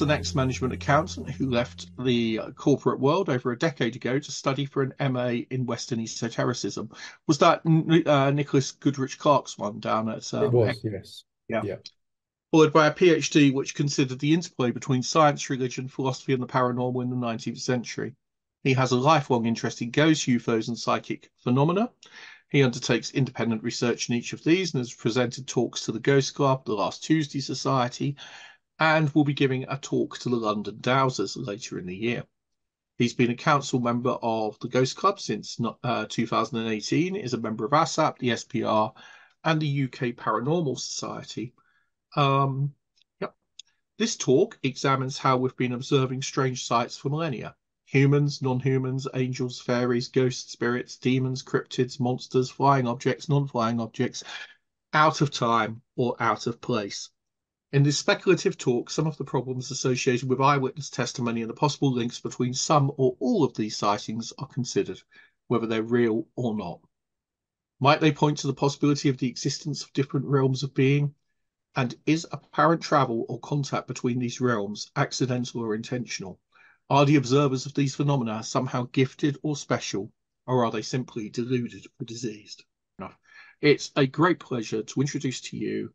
Robert's an ex-management accountant who left the corporate world over a decade ago to study for an MA in Western esotericism. Was that uh, Nicholas Goodrick-Clarke's one down at? Um, it was, yes. Yeah. yeah. Followed by a PhD, which considered the interplay between science, religion, philosophy, and the paranormal in the 19th century. He has a lifelong interest in ghosts, UFOs, and psychic phenomena. He undertakes independent research in each of these and has presented talks to the Ghost Club, the Last Tuesday Society, and will be giving a talk to the London Dowsers later in the year. He's been a council member of the Ghost Club since uh, 2018, is a member of ASSAP, the SPR, and the UK Paranormal Society. Um, yep. This talk examines how we've been observing strange sights for millennia humans, non-humans, angels, fairies, ghosts, spirits, demons, cryptids, monsters, flying objects, non-flying objects, out of time or out of place. In this speculative talk, some of the problems associated with eyewitness testimony and the possible links between some or all of these sightings are considered, whether they're real or not. Might they point to the possibility of the existence of different realms of being? And is apparent travel or contact between these realms accidental or intentional? Are the observers of these phenomena somehow gifted or special, or are they simply deluded or diseased? It's a great pleasure to introduce to you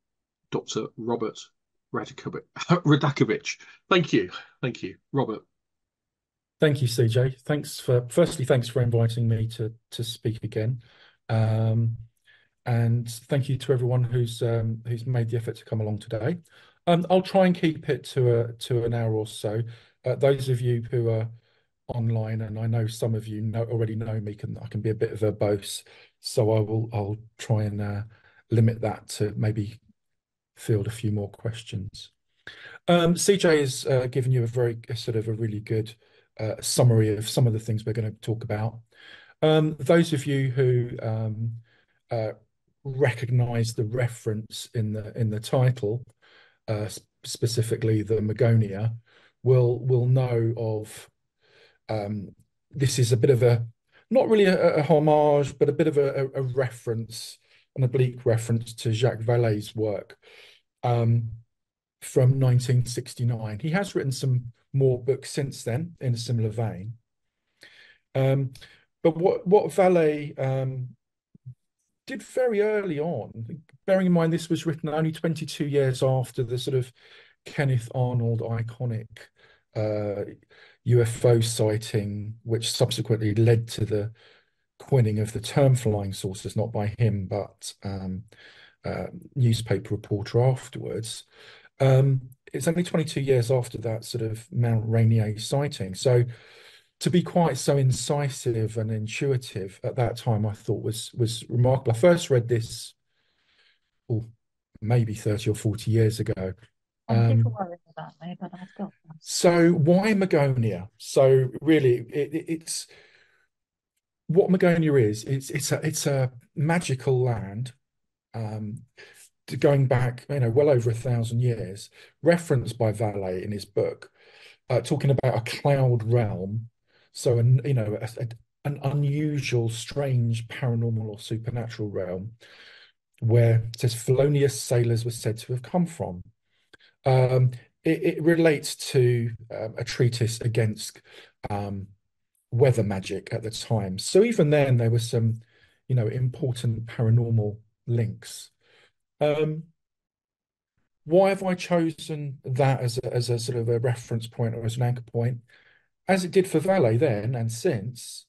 Dr. Robert Radakovic. Thank you. Thank you, Robert. Thank you, CJ. Thanks for firstly, thanks for inviting me to to speak again. Um, and thank you to everyone who's um, who's made the effort to come along today. Um, I'll try and keep it to a to an hour or so uh, those of you who are online, and I know some of you know, already know me, can I can be a bit verbose, so I will I'll try and uh, limit that to maybe field a few more questions. Um, CJ has uh, given you a very a sort of a really good uh, summary of some of the things we're going to talk about. Um, those of you who um, uh, recognise the reference in the in the title, uh, specifically the Magonia, will will know of um, this is a bit of a not really a, a homage, but a bit of a, a, reference, an oblique reference to Jacques Vallée's work um, from 1969. He has written some more books since then in a similar vein. Um, but what what um, did very early on, bearing in mind this was written only 22 years after the sort of Kenneth Arnold iconic uh, UFO sighting, which subsequently led to the coining of the term flying saucers, not by him, but um, uh, newspaper reporter afterwards. Um, it's only 22 years after that sort of Mount Rainier sighting. So to be quite so incisive and intuitive at that time, I thought was was remarkable. I first read this, oh, maybe 30 or 40 years ago, um, about me, but I've got So why Magonia? So really, it, it's what Magonia is. It's it's a it's a magical land, um, going back you know well over a thousand years, referenced by Vallée in his book, uh, talking about a cloud realm. So an you know a, a, an unusual, strange, paranormal or supernatural realm, where it says felonious sailors were said to have come from. Um, it, it, relates to um, a treatise against um, weather magic at the time. So even then, there were some, you know, important paranormal links. Um, why have I chosen that as a, as a sort of a reference point or as an anchor point? As it did for Vallée then and since,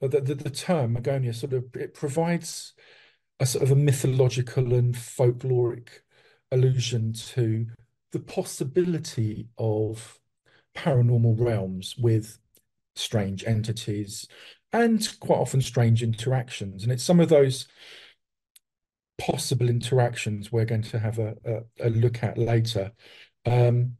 the, the, the term Magonia sort of it provides a sort of a mythological and folkloric allusion to the possibility of paranormal realms with strange entities and quite often strange interactions. And it's some of those possible interactions we're going to have a, a, a look at later. Um,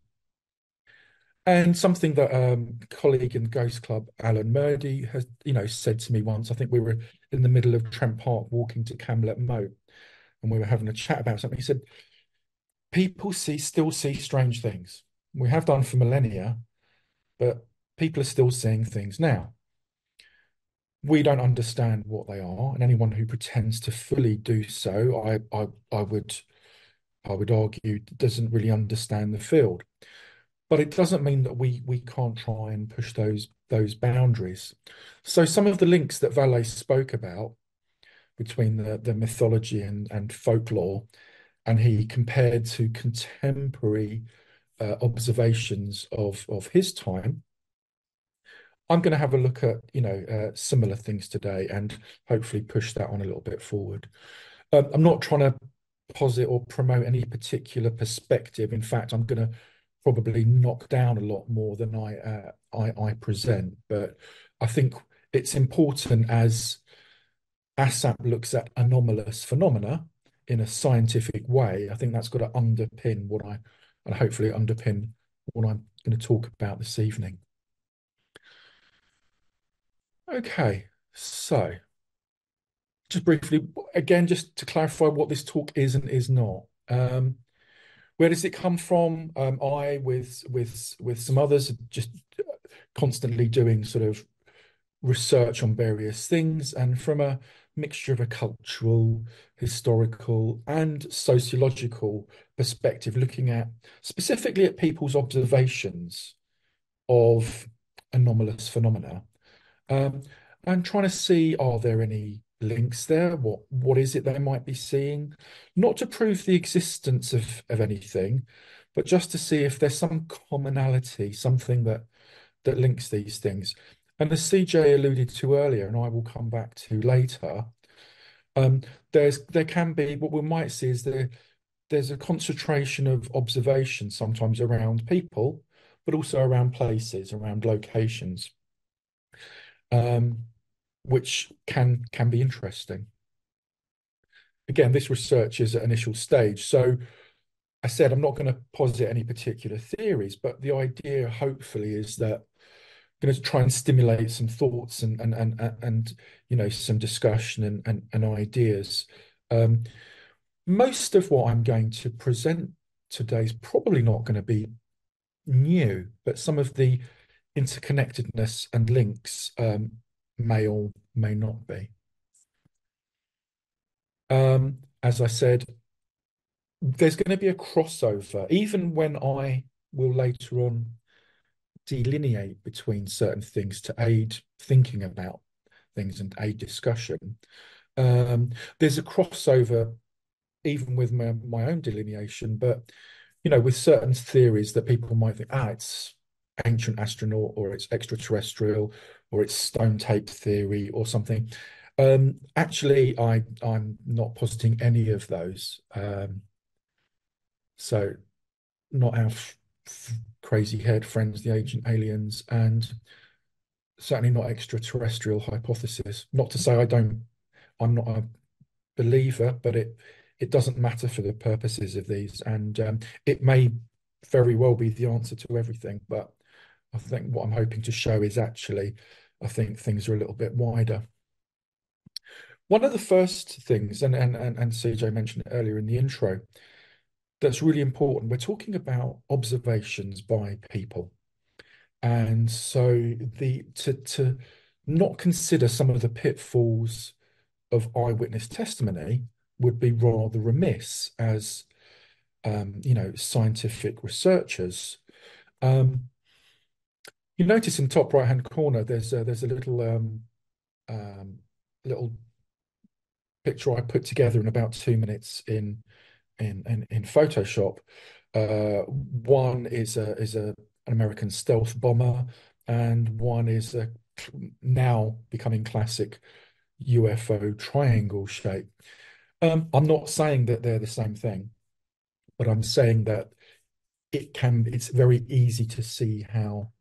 And something that um, colleague in the Ghost Club, Alan Murdie, has you know said to me once. I think we were in the middle of Trent Park walking to Camlet Moat, and we were having a chat about something. He said, "People see still see strange things. We have done for millennia, but people are still seeing things now. We don't understand what they are, and anyone who pretends to fully do so, I I I would I would argue doesn't really understand the field." but it doesn't mean that we we can't try and push those those boundaries. So some of the links that Vallée spoke about between the, the mythology and, and folklore, and he compared to contemporary uh, observations of of his time. I'm going to have a look at you know uh, similar things today and hopefully push that on a little bit forward. Um, I'm not trying to posit or promote any particular perspective. In fact, I'm going to probably knock down a lot more than I, uh, I, I present. But I think it's important as ASSAP looks at anomalous phenomena in a scientific way. I think that's got to underpin what I and hopefully underpin what I'm going to talk about this evening. Okay, so just briefly, again, just to clarify what this talk is and is not. Um, where does it come from? Um, I, with with with some others, just constantly doing sort of research on various things, and from a mixture of a cultural, historical, and sociological perspective, looking at specifically at people's observations of anomalous phenomena, um, and trying to see are there any links there? What what is it they might be seeing? Not to prove the existence of, of anything, but just to see if there's some commonality, something that that links these things. And as CJ alluded to earlier, and I will come back to later, um, there's there can be what we might see is there there's a concentration of observation sometimes around people, but also around places, around locations. Um, which can can be interesting. Again, this research is at initial stage, so I said I'm not going to posit any particular theories, but the idea, hopefully, is that I'm going to try and stimulate some thoughts and and and and you know some discussion and and, and ideas. Um, most of what I'm going to present today is probably not going to be new, but some of the interconnectedness and links um, may or may not be. Um, as I said, there's going to be a crossover, even when I will later on delineate between certain things to aid thinking about things and aid discussion. Um, there's a crossover even with my, my own delineation, but you know, with certain theories that people might think, ah, it's ancient astronaut or it's extraterrestrial or it's stone tape theory or something. Um, actually, I I'm not positing any of those. Um, so, not our crazy head friends, the ancient aliens, and certainly not extraterrestrial hypothesis. Not to say I don't, I'm not a believer, but it it doesn't matter for the purposes of these, and um, it may very well be the answer to everything, but I think what I'm hoping to show is actually, I think things are a little bit wider. One of the first things, and, and, and, and CJ mentioned it earlier in the intro, that's really important, we're talking about observations by people. And so the to to not consider some of the pitfalls of eyewitness testimony would be rather remiss as um, you know scientific researchers. Um, you notice in the top right-hand corner, there's a, there's a little um, um, little picture I put together in about two minutes in in in, in Photoshop. Uh, one is a is a an American stealth bomber, and one is a now becoming classic UFO triangle shape. Um, I'm not saying that they're the same thing, but I'm saying that it can. It's very easy to see how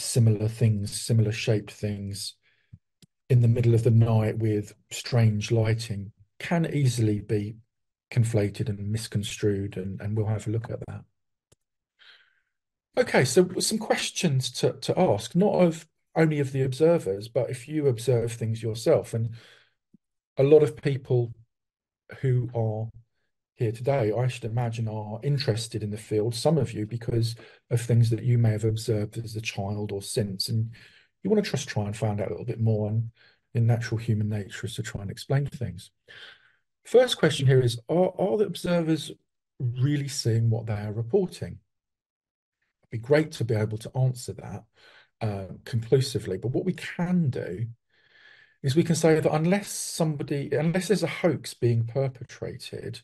similar things, similar shaped things in the middle of the night with strange lighting can easily be conflated and misconstrued, and, and we'll have a look at that. Okay, so some questions to, to ask, not of only of the observers, but if you observe things yourself. And a lot of people who are here today, I should imagine, are interested in the field, some of you, because of things that you may have observed as a child or since. And you want to just try and find out a little bit more. In natural human nature is to try and explain things. First question here is, are, are the observers really seeing what they are reporting? It'd be great to be able to answer that uh, conclusively. But what we can do is we can say that unless somebody, unless there's a hoax being perpetrated,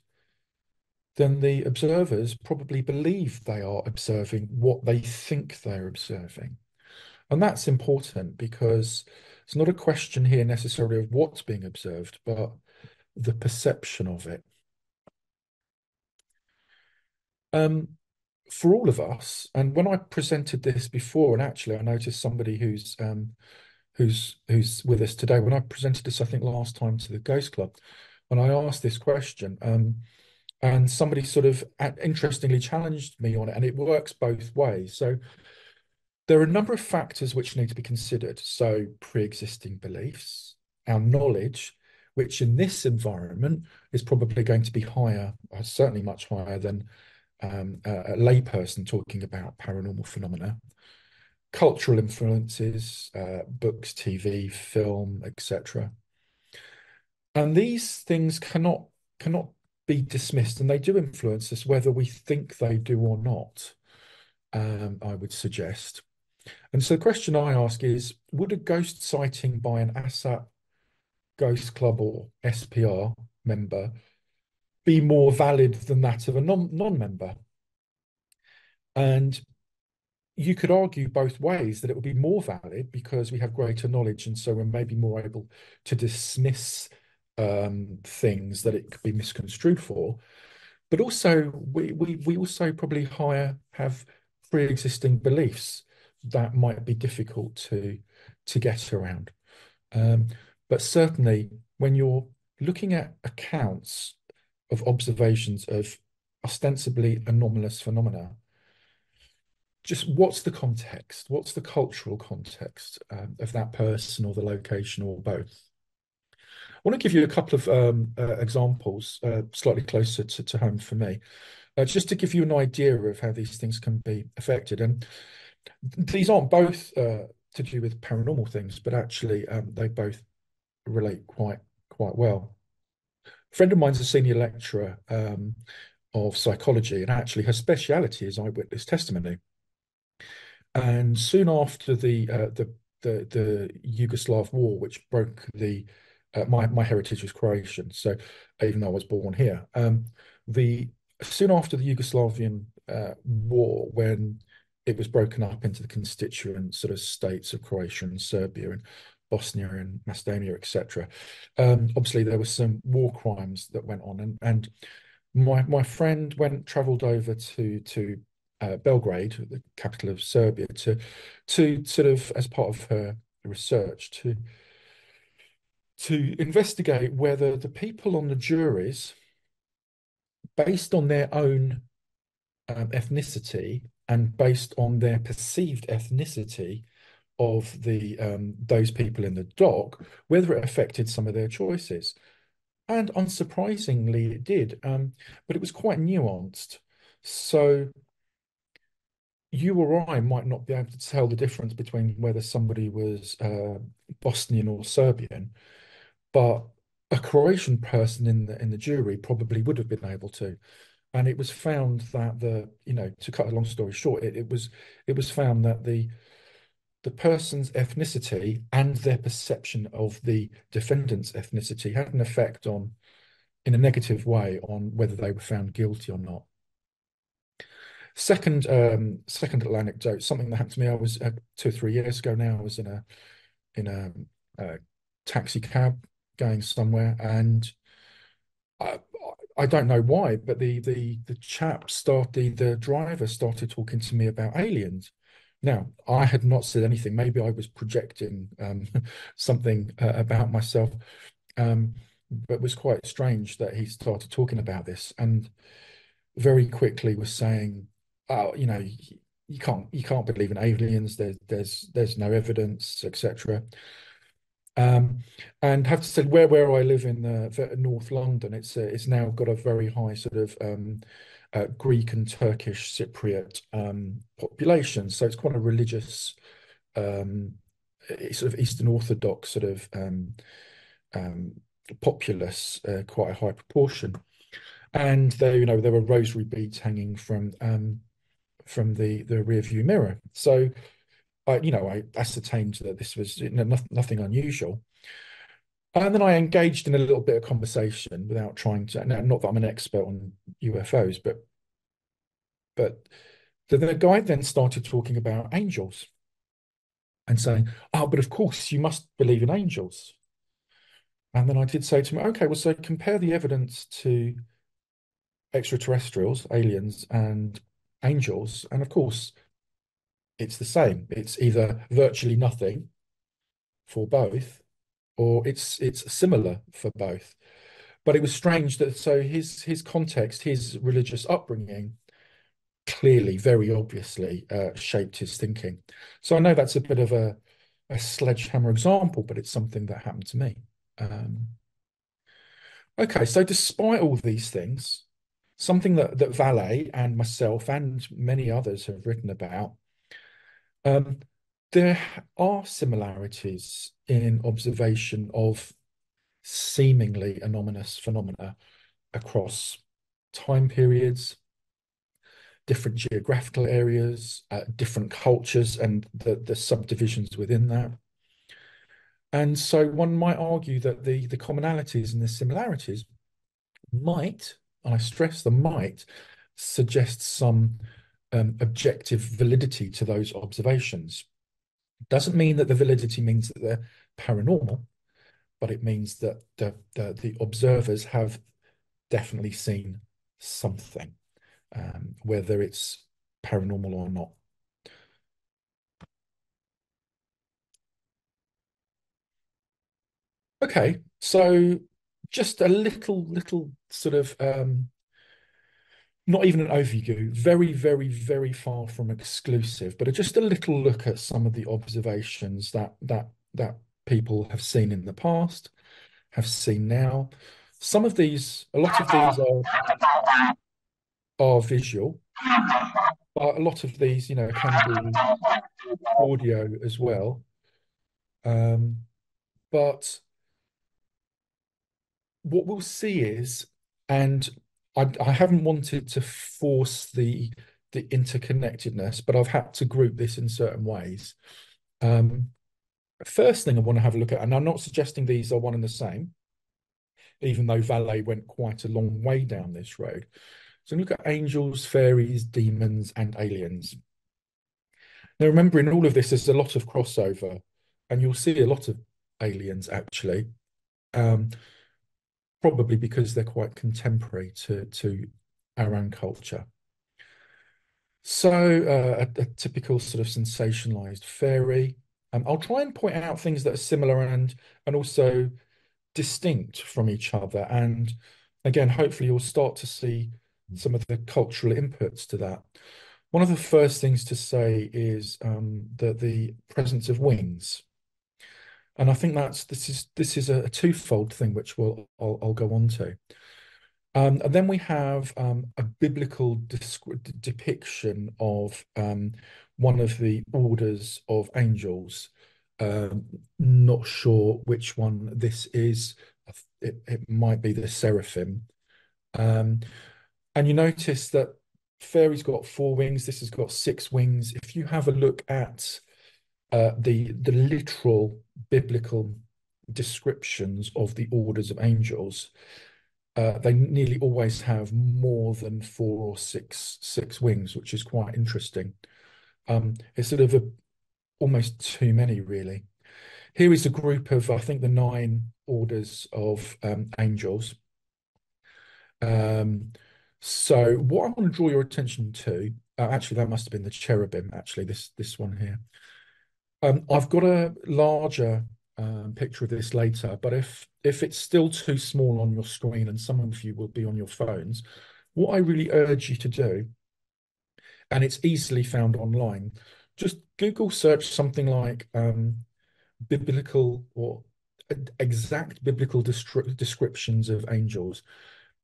then the observers probably believe they are observing what they think they're observing. And that's important because it's not a question here necessarily of what's being observed, but the perception of it. Um, for all of us, and when I presented this before, and actually I noticed somebody who's um, who's who's with us today. When I presented this, I think last time to the Ghost Club, when I asked this question, um, and somebody sort of interestingly challenged me on it, and it works both ways. So there are a number of factors which need to be considered. So pre-existing beliefs, our knowledge, which in this environment is probably going to be higher, or certainly much higher than um, a, a layperson talking about paranormal phenomena cultural influences, uh, books, TV, film, etc. And these things cannot cannot be dismissed, and they do influence us whether we think they do or not. Um, I would suggest. And so the question I ask is, would a ghost sighting by an ASSAP Ghost Club or SPR member be more valid than that of a non-member? And you could argue both ways that it would be more valid because we have greater knowledge and so we're maybe more able to dismiss um, things that it could be misconstrued for. But also, we, we, we also probably higher have pre-existing beliefs that might be difficult to, to get around. Um, but certainly, when you're looking at accounts of observations of ostensibly anomalous phenomena, just what's the context? What's the cultural context um, of that person or the location or both? I want to give you a couple of um, uh, examples, uh, slightly closer to, to, home for me, uh, just to give you an idea of how these things can be affected. And these aren't both uh, to do with paranormal things, but actually um, they both relate quite quite well. A friend of mine's a senior lecturer um, of psychology, and actually her speciality is eyewitness testimony. And soon after the uh, the, the the Yugoslav war, which broke the uh, my my heritage was Croatian, so even though I was born here, um, the soon after the Yugoslavian uh, war, when it was broken up into the constituent sort of states of Croatia and Serbia and Bosnia and Macedonia, etc. Um, obviously, there were some war crimes that went on, and and my my friend went travelled over to to uh, Belgrade, the capital of Serbia, to to sort of as part of her research to to investigate whether the people on the juries, based on their own um, ethnicity and based on their perceived ethnicity of the um, those people in the dock, whether it affected some of their choices. And unsurprisingly, it did, um, but it was quite nuanced. So you or I might not be able to tell the difference between whether somebody was uh, Bosnian or Serbian, but a Croatian person in the in the jury probably would have been able to. And it was found that the, you know, to cut a long story short, it, it was it was found that the the person's ethnicity and their perception of the defendant's ethnicity had an effect on, in a negative way, on whether they were found guilty or not. Second, um, second little anecdote, something that happened to me. I was uh, two or three years ago now. I was in a in a, a taxi cab going somewhere, and I, I don't know why, but the the the chap started, the driver started talking to me about aliens. Now, I had not said anything. Maybe I was projecting um, something uh, about myself, um, but it was quite strange that he started talking about this and very quickly was saying, oh, you know, you can't you can't believe in aliens. There's there's there's no evidence, etc. Um, and have to say where where I live in uh, North London, it's uh, it's now got a very high sort of um, uh, Greek and Turkish Cypriot um, population, so it's quite a religious, um, sort of Eastern Orthodox sort of um, um, populace, uh, quite a high proportion. And there, you know, there were rosary beads hanging from from the the rear view mirror. So I, you know, I ascertained that this was you know, nothing, nothing unusual. And then I engaged in a little bit of conversation without trying to. Now, not that I'm an expert on UFOs, but but the, the guy then started talking about angels and saying, "Oh, but of course you must believe in angels." And then I did say to him, "Okay, well, so compare the evidence to extraterrestrials, aliens, and angels, and of course." It's the same. It's either virtually nothing for both, or it's it's similar for both. But it was strange that so his his context, his religious upbringing, clearly, very obviously, uh, shaped his thinking. So I know that's a bit of a a sledgehammer example, but it's something that happened to me. Um, okay, so despite all these things, something that that Vallée and myself and many others have written about um, there are similarities in observation of seemingly anomalous phenomena across time periods, different geographical areas, uh, different cultures, and the, the subdivisions within that. And so one might argue that the, the commonalities and the similarities might, and I stress the might, suggest some um, objective validity to those observations. Doesn't mean that the validity means that they're paranormal, but it means that the, the, the observers have definitely seen something, um, whether it's paranormal or not. Okay, so just a little, little sort of um, not even an overview, very, very, very far from exclusive, but just a little look at some of the observations that that that people have seen in the past, have seen now. Some of these, a lot of these are are visual, but a lot of these, you know, can be audio as well. Um, but what we'll see is, and I, I haven't wanted to force the the interconnectedness, but I've had to group this in certain ways. Um, first thing I want to have a look at, and I'm not suggesting these are one and the same, even though Vallée went quite a long way down this road. So look at angels, fairies, demons, and aliens. Now, remember, in all of this, there's a lot of crossover, and you'll see a lot of aliens actually. Um, probably because they're quite contemporary to, to our own culture. So uh, a, a, typical sort of sensationalized fairy. Um, I'll try and point out things that are similar and and also distinct from each other. And again, hopefully you'll start to see some of the cultural inputs to that. One of the first things to say is um, that the presence of wings. And I think that's this is this is a, twofold thing, which we'll I'll, I'll go on to. Um, and then we have um, a biblical depiction of um, one of the orders of angels. Um, not sure which one this is. It, it might be the seraphim. Um, and you notice that fairy's got four wings. This has got six wings. If you have a look at uh, the the literal biblical descriptions of the orders of angels, uh, they nearly always have more than four or six six wings, which is quite interesting. Um, it's sort of a, almost too many, really. Here is a group of, I think, the nine orders of um, angels. Um, so, what I want to draw your attention to, uh, actually, that must have been the cherubim. Actually, this this one here. Um, I've got a larger um, picture of this later, but if if it's still too small on your screen and some of you will be on your phones, what I really urge you to do and it's easily found online. Just Google search something like um, biblical or exact biblical descriptions of angels,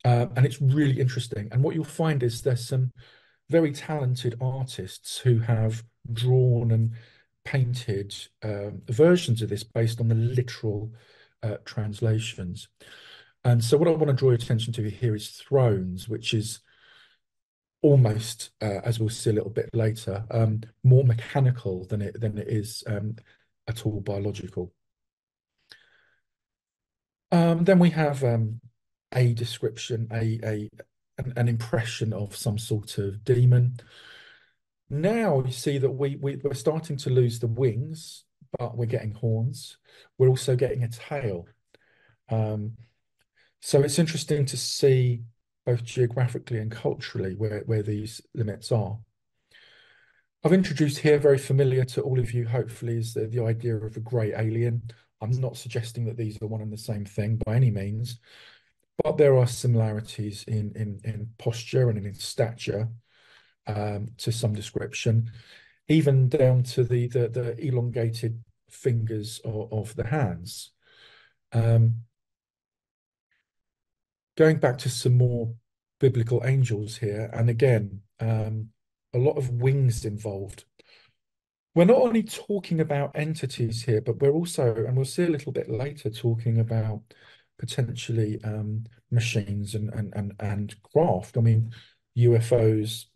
uh, and it's really interesting. And what you'll find is there's some very talented artists who have drawn and painted uh, versions of this based on the literal uh, translations. And so, what I want to draw your attention to here is thrones, which is almost, uh, as we'll see a little bit later, um, more mechanical than it than it is um, at all biological. Um, then we have um, a description, a, a an, an, impression of some sort of demon. Now you see that we, we we're starting to lose the wings, but we're getting horns. We're also getting a tail. Um, so it's interesting to see both geographically and culturally where, where these limits are. I've introduced here, very familiar to all of you, hopefully, is the, the idea of a grey alien. I'm not suggesting that these are one and the same thing by any means, but there are similarities in, in, in posture and in stature um, to some description, even down to the, the, the elongated fingers of, of the hands. Um, going back to some more biblical angels here, and again, um, a lot of wings involved. We're not only talking about entities here, but we're also, and we'll see a little bit later, talking about potentially um, machines and, and and and craft. I mean, UFOs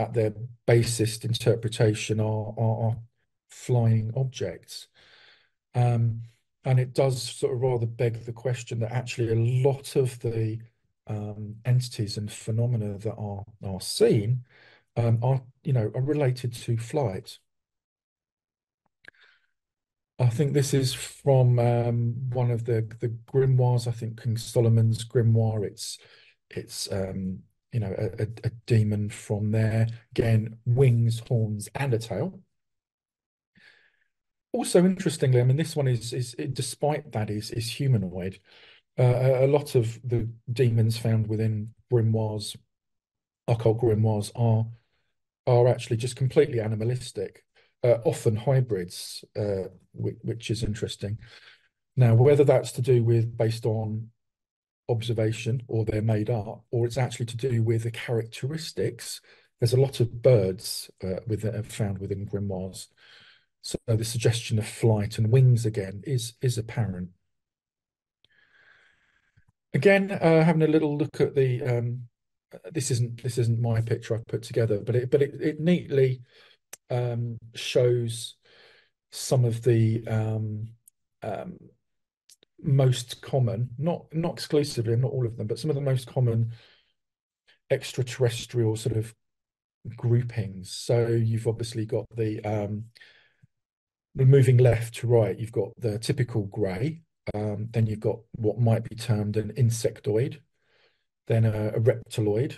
at their basest interpretation are are, are flying objects. Um, and it does sort of rather beg the question that actually a lot of the um, entities and phenomena that are are seen um, are you know are related to flight. I think this is from um, one of the the grimoires. I think King Solomon's grimoire. It's it's um, you know a, a, demon from there. Again, wings, horns, and a tail also interestingly, I mean, this one is is despite that is is humanoid. Uh, a lot of the demons found within grimoires, occult grimoires, are are actually just completely animalistic, uh, often hybrids, uh, which, which is interesting. Now, whether that's to do with based on observation or they're made up, or it's actually to do with the characteristics. There's a lot of birds uh, with, uh, found within grimoires. So the suggestion of flight and wings again is is apparent. Again, uh, having a little look at the um, this isn't this isn't my picture I've put together, but it but it, it neatly um, shows some of the um, um, most common, not not exclusively, not all of them, but some of the most common extraterrestrial sort of groupings. So you've obviously got the um, moving left to right, you've got the typical grey. Um, then you've got what might be termed an insectoid, then a, a reptiloid,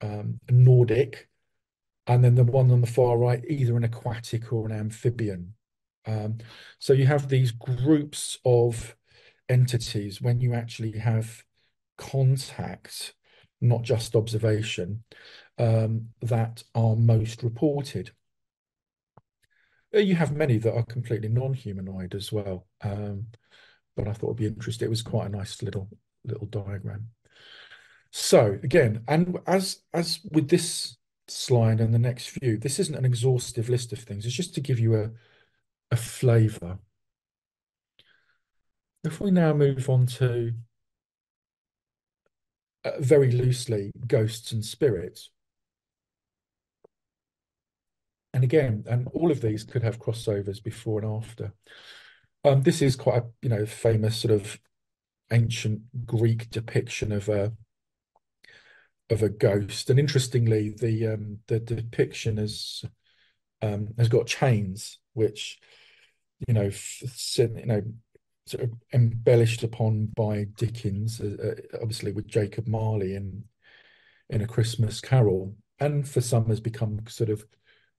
um, a Nordic, and then the one on the far right, either an aquatic or an amphibian. Um, so you have these groups of entities when you actually have contact, not just observation, um, that are most reported. Uh, you have many that are completely non-humanoid as well. Um, but I thought it'd be interesting. It was quite a nice little little diagram. So again, and as as with this slide and the next few, this isn't an exhaustive list of things. It's just to give you a a flavour. If we now move on to uh, very loosely ghosts and spirits, and again, and all of these could have crossovers before and after. Um, this is quite a you know famous sort of ancient Greek depiction of a of a ghost, and interestingly, the um, the depiction has um, has got chains, which you know you know sort of embellished upon by Dickens, uh, uh, obviously with Jacob Marley in in a Christmas Carol, and for some has become sort of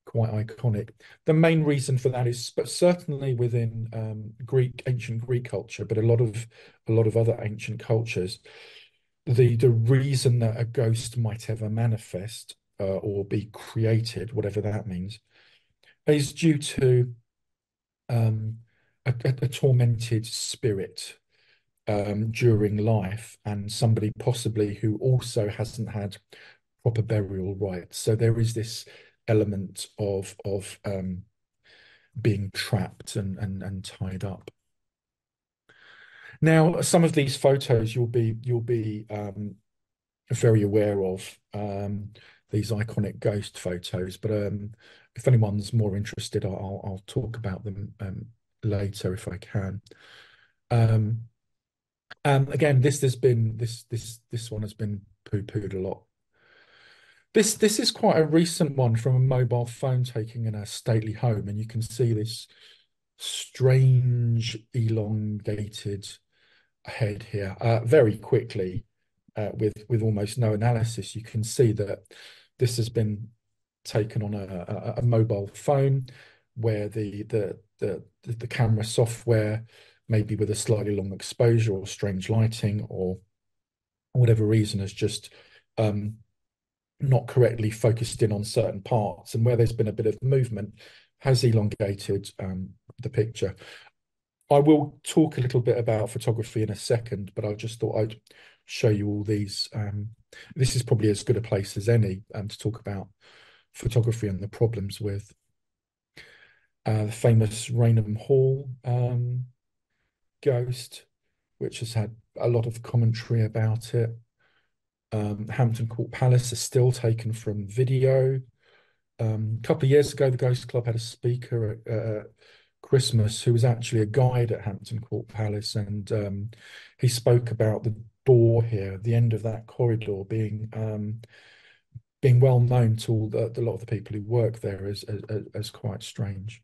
quite iconic. The main reason for that is, but certainly within um, Greek ancient Greek culture, but a lot of a lot of other ancient cultures, the the reason that a ghost might ever manifest uh, or be created, whatever that means, is due to um, a, a, tormented spirit um, during life and somebody possibly who also hasn't had proper burial rites. So there is this element of of um, being trapped and, and and tied up. Now, some of these photos you'll be you'll be um, very aware of um, these iconic ghost photos, but um, if anyone's more interested, I'll I'll talk about them um, later if I can. Um, again, this has been this this this one has been poo-pooed a lot. This this is quite a recent one from a mobile phone taking in a stately home, and you can see this strange elongated head here. Uh, very quickly, uh, with with almost no analysis, you can see that this has been taken on a, a, a mobile phone, where the the the the camera software maybe with a slightly long exposure or strange lighting or whatever reason has just um, not correctly focused in on certain parts and where there's been a bit of movement has elongated um, the picture. I will talk a little bit about photography in a second, but I just thought I'd show you all these. Um, this is probably as good a place as any um, to talk about photography and the problems with uh, the famous Raynham Hall um, Ghost, which has had a lot of commentary about it. Um, Hampton Court Palace is still taken from video. Um, a couple of years ago, the Ghost Club had a speaker at uh, Christmas who was actually a guide at Hampton Court Palace, and um, he spoke about the door here, the end of that corridor, being um, being well known to all the, a lot of the people who work there as as, as quite strange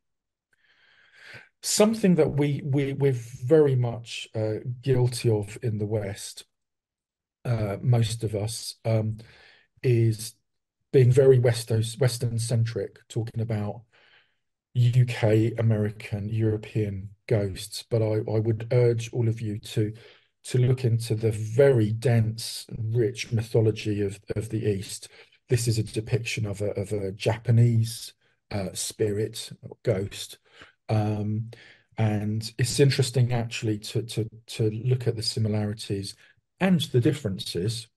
something that we we we're very much uh, guilty of in the West, uh, most of us, um, is being very Western centric, talking about UK, American, European ghosts. But I, I would urge all of you to to look into the very dense, rich mythology of of the East. This is a depiction of a of a Japanese uh, spirit ghost um, and it's interesting actually to, to, to look at the similarities and the differences,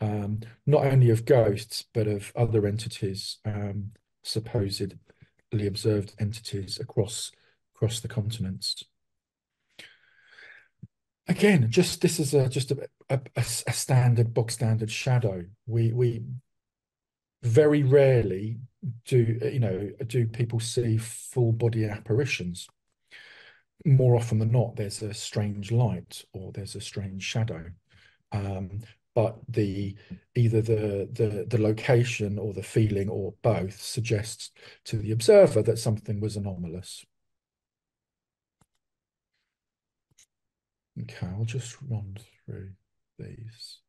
um, not only of ghosts, but of other entities, um, supposedly observed entities across, across the continents. Again, just this is a just a, a, a standard box standard shadow. We we very rarely do you know do people see full body apparitions? More often than not there's a strange light or there's a strange shadow. Um, but the either the, the the location or the feeling or both suggests to the observer that something was anomalous. Okay i'll just run through these.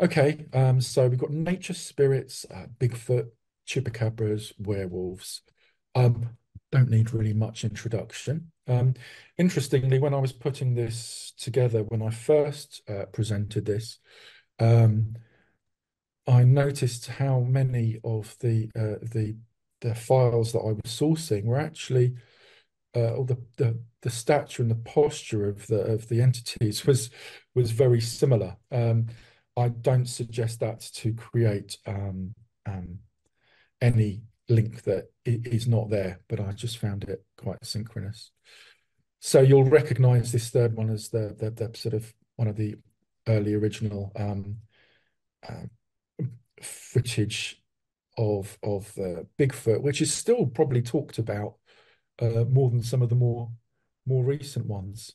Okay um so we've got nature spirits uh, bigfoot chupacabras, werewolves. Um, don't need really much introduction. Um, interestingly, when I was putting this together, when I first uh, presented this, um, I noticed how many of the uh, the the files that I was sourcing were actually, uh, or the, the the stature and the posture of the of the entities was was very similar. Um, I don't suggest that to create um, um, any link that is not there, but I just found it quite synchronous. So you'll recognize this third one as the, the, the sort of one of the early original um, uh, footage of of uh, Bigfoot, which is still probably talked about uh, more than some of the more more recent ones.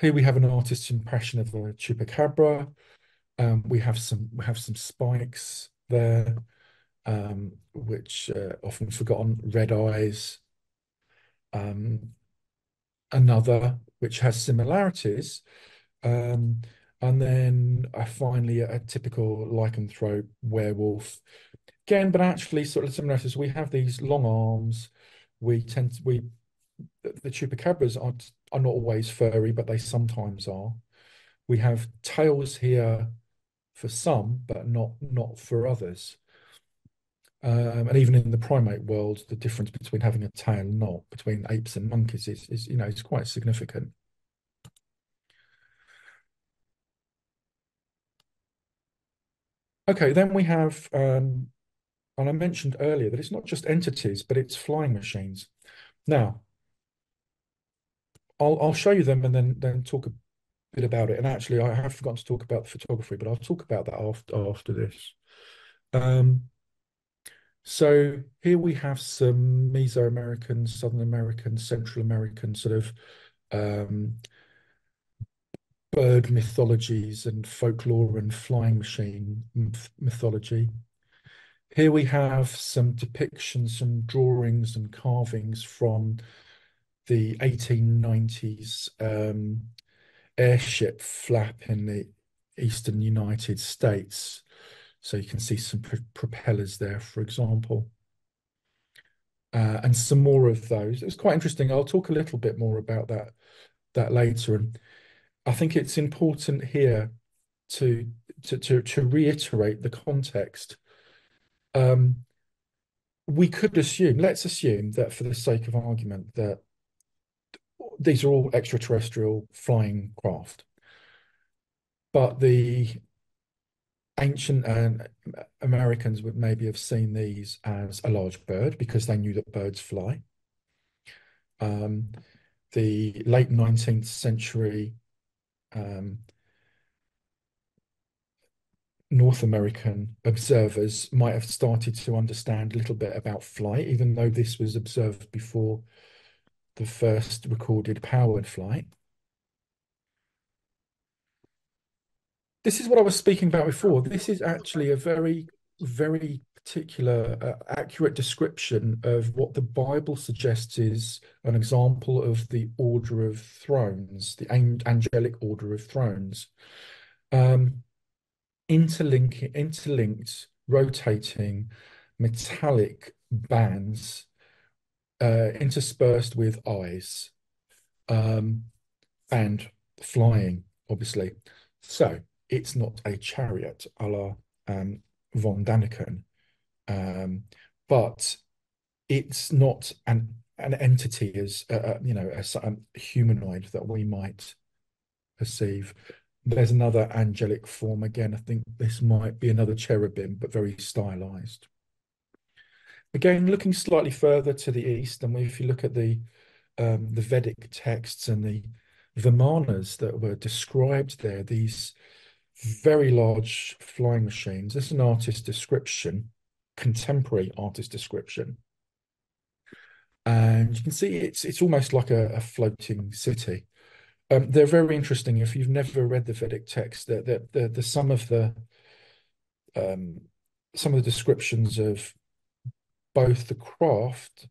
Here we have an artist's impression of a chupacabra. Um, we have some we have some spikes there um, which uh, often forgotten, Red Eyes. Um, another which has similarities. Um, and then uh, finally a, typical lycanthrope werewolf. Again, but actually sort of similarities. We have these long arms. We tend to, we the chupacabras are are not always furry, but they sometimes are. We have tails here for some, but not not for others. Um, and even in the primate world, the difference between having a tail and not between apes and monkeys is, is you know, is quite significant. Okay, then we have, um, and I mentioned earlier that it's not just entities, but it's flying machines. Now, I'll I'll show you them and then then talk a bit about it. And actually, I have forgotten to talk about the photography, but I'll talk about that after after this. Um, so here we have some Mesoamerican, Southern American, Central American sort of um, bird mythologies and folklore and flying machine mythology. Here we have some depictions, some drawings and carvings from the 1890s um, airship flap in the eastern United States. So you can see some pr propellers there, for example. Uh, and some more of those. It was quite interesting. I'll talk a little bit more about that that later. And I think it's important here to to to, to reiterate the context. Um, we could assume, let's assume that for the sake of argument, that these are all extraterrestrial flying craft. But the ancient and Americans would maybe have seen these as a large bird because they knew that birds fly. Um, the late 19th century um, North American observers might have started to understand a little bit about flight, even though this was observed before the first recorded powered flight. This is what I was speaking about before. This is actually a very, very particular, uh, accurate description of what the Bible suggests is an example of the order of thrones, the angelic order of thrones. Um, interlinking, interlinked, rotating, metallic bands uh, interspersed with eyes um, and flying, obviously. So it's not a chariot a la um, von Daniken, um, but it's not an an entity as uh, you know a, a humanoid that we might perceive. There's another angelic form again. I think this might be another cherubim, but very stylized. Again, looking slightly further to the east, and if you look at the um, the Vedic texts and the Vimanas that were described there, these very large flying machines. This is an artist description, contemporary artist description. And you can see it's it's almost like a, a floating city. Um, they're very interesting. If you've never read the Vedic text, the the the, the some of the um, some of the descriptions of both the craft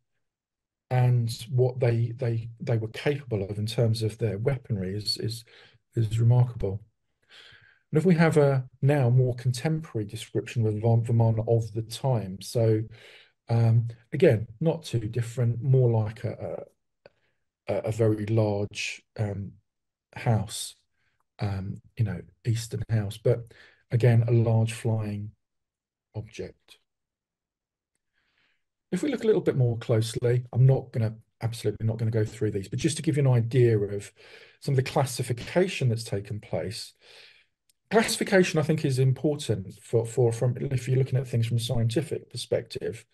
and what they they they were capable of in terms of their weaponry is is is remarkable. And if we have a now more contemporary description with Vimana of the time, so um, again, not too different, more like a a, a very large um, house, um, you know, Eastern house, but again, a large flying object. If we look a little bit more closely, I'm not going to absolutely not going to go through these, but just to give you an idea of some of the classification that's taken place. Classification, I think, is important for for from if you're looking at things from a scientific perspective,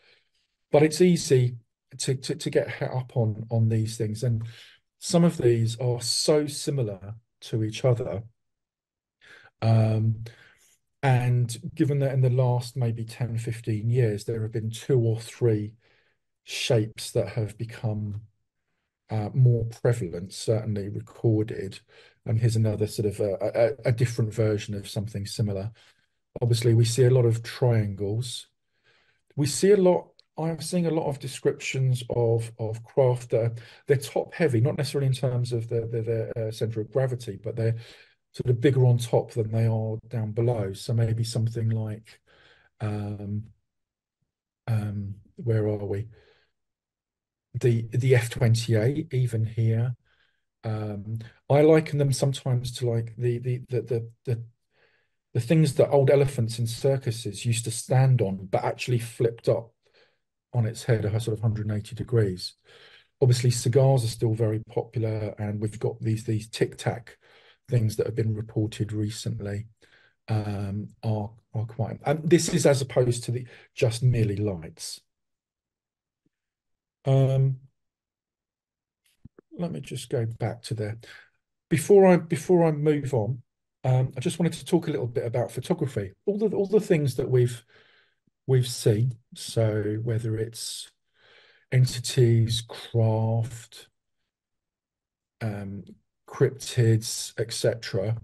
but it's easy to to, to get up on on these things, and some of these are so similar to each other. Um, and given that in the last maybe 10, 15 years, there have been two or three shapes that have become uh, more prevalent, certainly recorded. And here's another sort of a, a, a, different version of something similar. Obviously, we see a lot of triangles. We see a lot. I'm seeing a lot of descriptions of of craft that are, they're top heavy, not necessarily in terms of the the, the uh, center of gravity, but they're sort of bigger on top than they are down below. So maybe something like, um, um, where are we? The the F28 even here. Um, I liken them sometimes to like the the the the, the the things that old elephants in circuses used to stand on, but actually flipped up on its head, a sort of 180 degrees. Obviously, cigars are still very popular, and we've got these these tic tac things that have been reported recently um, are are quite. And this is as opposed to the just merely lights. Um, let me just go back to there. Before I before I move on, um, I just wanted to talk a little bit about photography. All the all the things that we've we've seen. So whether it's entities, craft, um, cryptids, etc.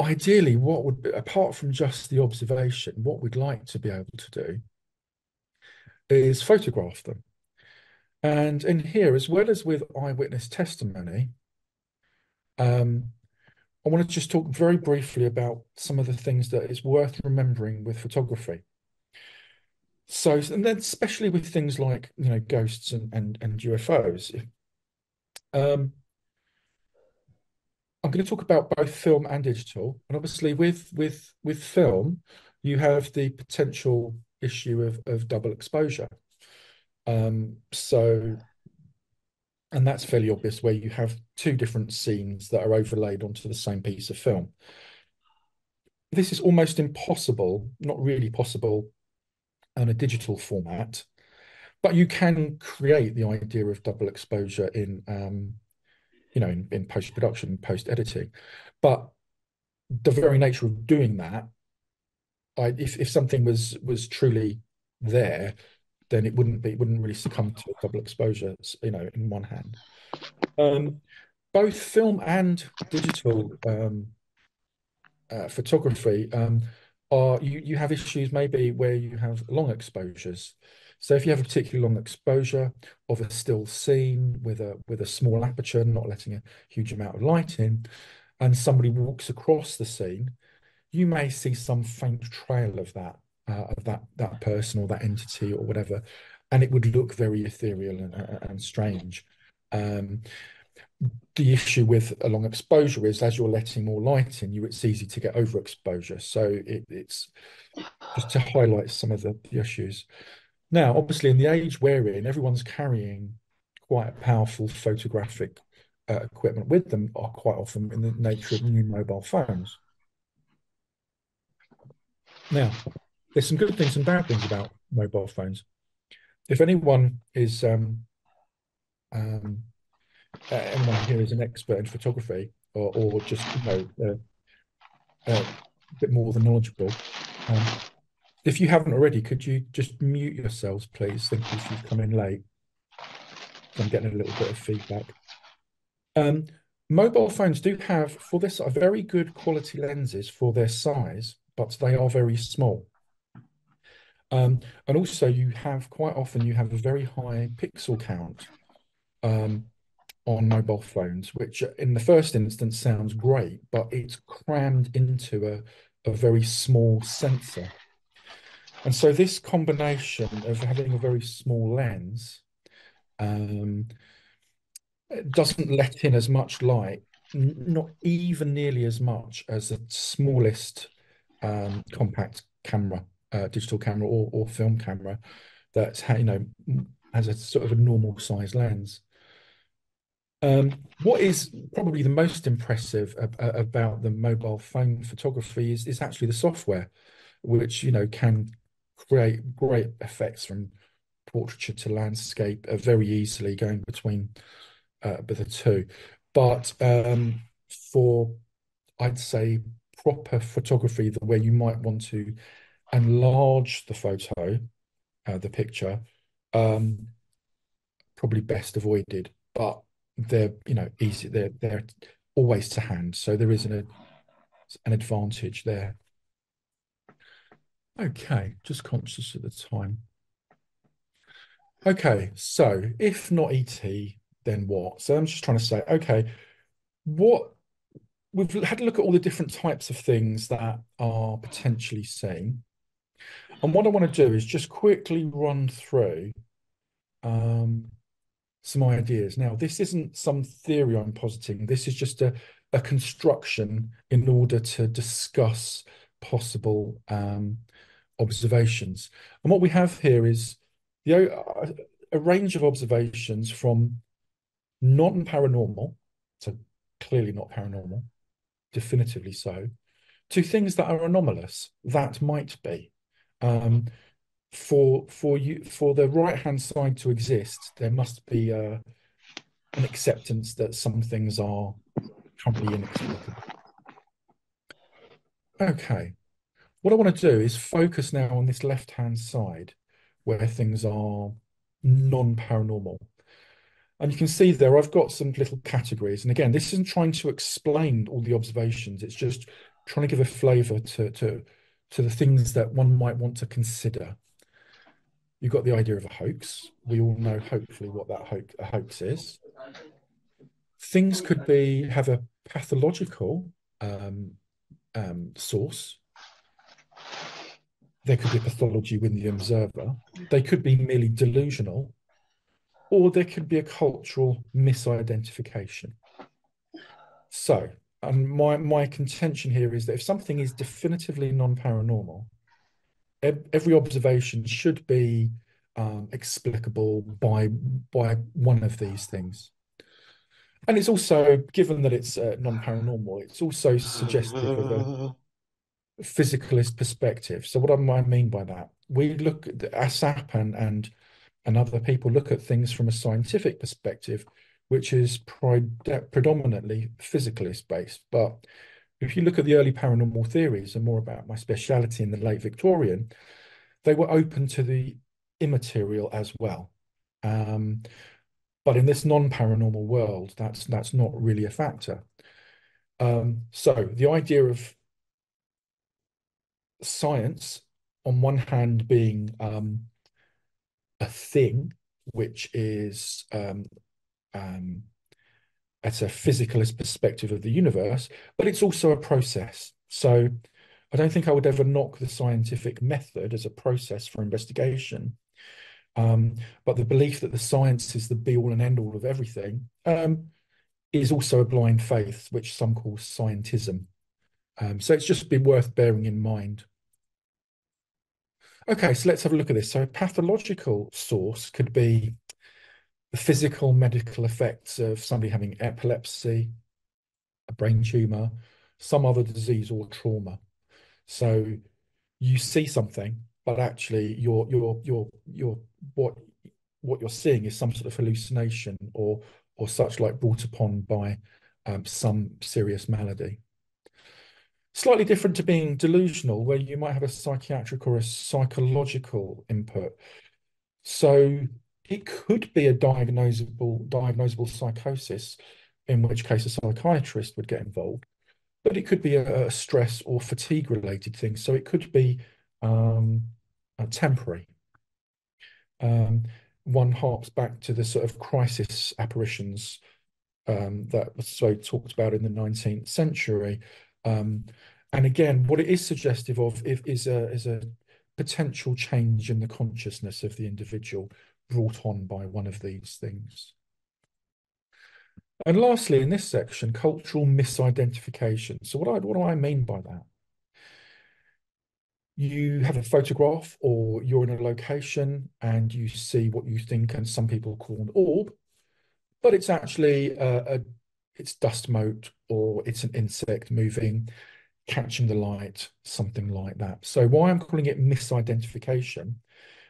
Ideally, what would be, apart from just the observation, what we'd like to be able to do is photograph them. And in here, as well as with eyewitness testimony, um, I want to just talk very briefly about some of the things that is worth remembering with photography. So, and then especially with things like you know ghosts and and, and UFOs. Um, I'm going to talk about both film and digital, and obviously with with with film, you have the potential issue of of double exposure. Um, so and that's fairly obvious where you have two different scenes that are overlaid onto the same piece of film. This is almost impossible, not really possible in a digital format, but you can create the idea of double exposure in, um, you know, in, in post-production, post-editing. But the very nature of doing that, I, if, if something was was truly there, then it wouldn't be it wouldn't really succumb to double exposure, you know, in one hand. Um, both film and digital um, uh, photography um, are you you have issues maybe where you have long exposures. So if you have a particularly long exposure of a still scene with a with a small aperture, not letting a huge amount of light in, and somebody walks across the scene, you may see some faint trail of that uh, of that that person or that entity or whatever, and it would look very ethereal and, and strange. Um, the issue with a long exposure is as you're letting more light in you, it's easy to get overexposure. So it, it's just to highlight some of the, the issues. Now, obviously, in the age we're in, everyone's carrying quite powerful photographic uh, equipment with them, are quite often in the nature of new mobile phones. Now, there's some good things and bad things about mobile phones. If anyone is um, um, uh, anyone here is an expert in photography or, or just you know uh, uh, a bit more than knowledgeable, um, if you haven't already, could you just mute yourselves, please? Thank you if you've come in late. I'm getting a little bit of feedback. Um, mobile phones do have, for this, very good quality lenses for their size, but they are very small. Um, and also you have quite often you have a very high pixel count um, on mobile phones, which in the first instance sounds great, but it's crammed into a, a very small sensor. And so this combination of having a very small lens um, doesn't let in as much light, not even nearly as much as the smallest um, compact camera uh, digital camera or, or film camera that's you know has a sort of a normal size lens. Um, what is probably the most impressive ab about the mobile phone photography is, is actually the software, which you know can create great effects from portraiture to landscape uh, very easily, going between uh, the two. But um, for I'd say proper photography, the way you might want to enlarge the photo, uh, the picture, um, probably best avoided. But they're you know easy. They're they're always to hand, so there is an an advantage there. Okay, just conscious of the time. Okay, so if not ET, then what? So I'm just trying to say, okay, what we've had a look at all the different types of things that are potentially seen. And what I want to do is just quickly run through um, some ideas. Now, this isn't some theory I'm positing. This is just a, a construction in order to discuss possible um, observations. And what we have here is the, a range of observations from non-paranormal, so clearly not paranormal, definitively so, to things that are anomalous, that might be. Um, for for you for the right hand side to exist, there must be uh, an acceptance that some things are currently inexplicable. Okay, what I want to do is focus now on this left hand side where things are non paranormal. And you can see there, I've got some little categories. And again, this isn't trying to explain all the observations. It's just trying to give a flavor to, to, to the things that one might want to consider. You've got the idea of a hoax. We all know, hopefully, what that hoax, a hoax is. Things could be have a pathological um, um, source. There could be pathology within the observer. They could be merely delusional, or there could be a cultural misidentification. So, and my my contention here is that if something is definitively non-paranormal, every observation should be um, explicable by by one of these things. And it's also, given that it's uh, non-paranormal, it's also suggestive of a physicalist perspective. So what do I mean by that? We look at the ASSAP and and and other people look at things from a scientific perspective, which is predominantly physicalist based. But if you look at the early paranormal theories and more about my speciality in the late Victorian, they were open to the immaterial as well. Um, but in this non-paranormal world, that's that's not really a factor. Um, so the idea of science, on one hand, being um, a thing which is um, um, at a physicalist perspective of the universe, but it's also a process. So I don't think I would ever knock the scientific method as a process for investigation. Um, but the belief that the science is the be all and end all of everything um, is also a blind faith, which some call scientism. Um, so it's just been worth bearing in mind. Okay, so let's have a look at this. So a pathological source could be the physical medical effects of somebody having epilepsy, a brain tumor, some other disease or trauma. So you see something, but actually you're you're you're you're what what you're seeing is some sort of hallucination or or such like brought upon by um, some serious malady. Slightly different to being delusional, where you might have a psychiatric or a psychological input. So it could be a diagnosable diagnosable psychosis, in which case a psychiatrist would get involved, but it could be a, a stress or fatigue related thing. So it could be um, temporary. Um, one harps back to the sort of crisis apparitions um, that was so talked about in the 19th century, um, and again, what it is suggestive of is a, is a potential change in the consciousness of the individual brought on by one of these things. And lastly, in this section, cultural misidentification. So what, I, what do I mean by that? You have a photograph or you're in a location and you see what you think and some people call an orb, but it's actually a, a it's dust mote or it's an insect moving, catching the light, something like that. So why I'm calling it misidentification,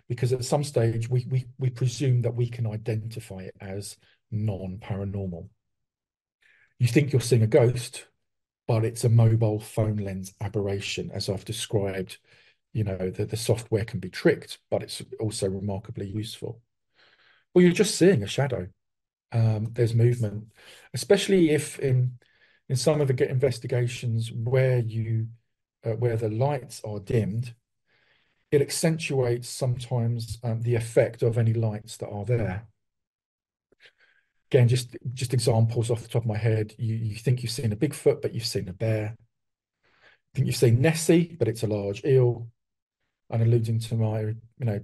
because at some stage we, we, we presume that we can identify it as non-paranormal. You think you're seeing a ghost, but it's a mobile phone lens aberration, as I've described. You know, the, the software can be tricked, but it's also remarkably useful. Well, you're just seeing a shadow um, there's movement, especially if in in some of the investigations where you uh, where the lights are dimmed, it accentuates sometimes um, the effect of any lights that are there. Again, just just examples off the top of my head. You you think you've seen a Bigfoot, but you've seen a bear. You think you've seen Nessie, but it's a large eel. And alluding to my you know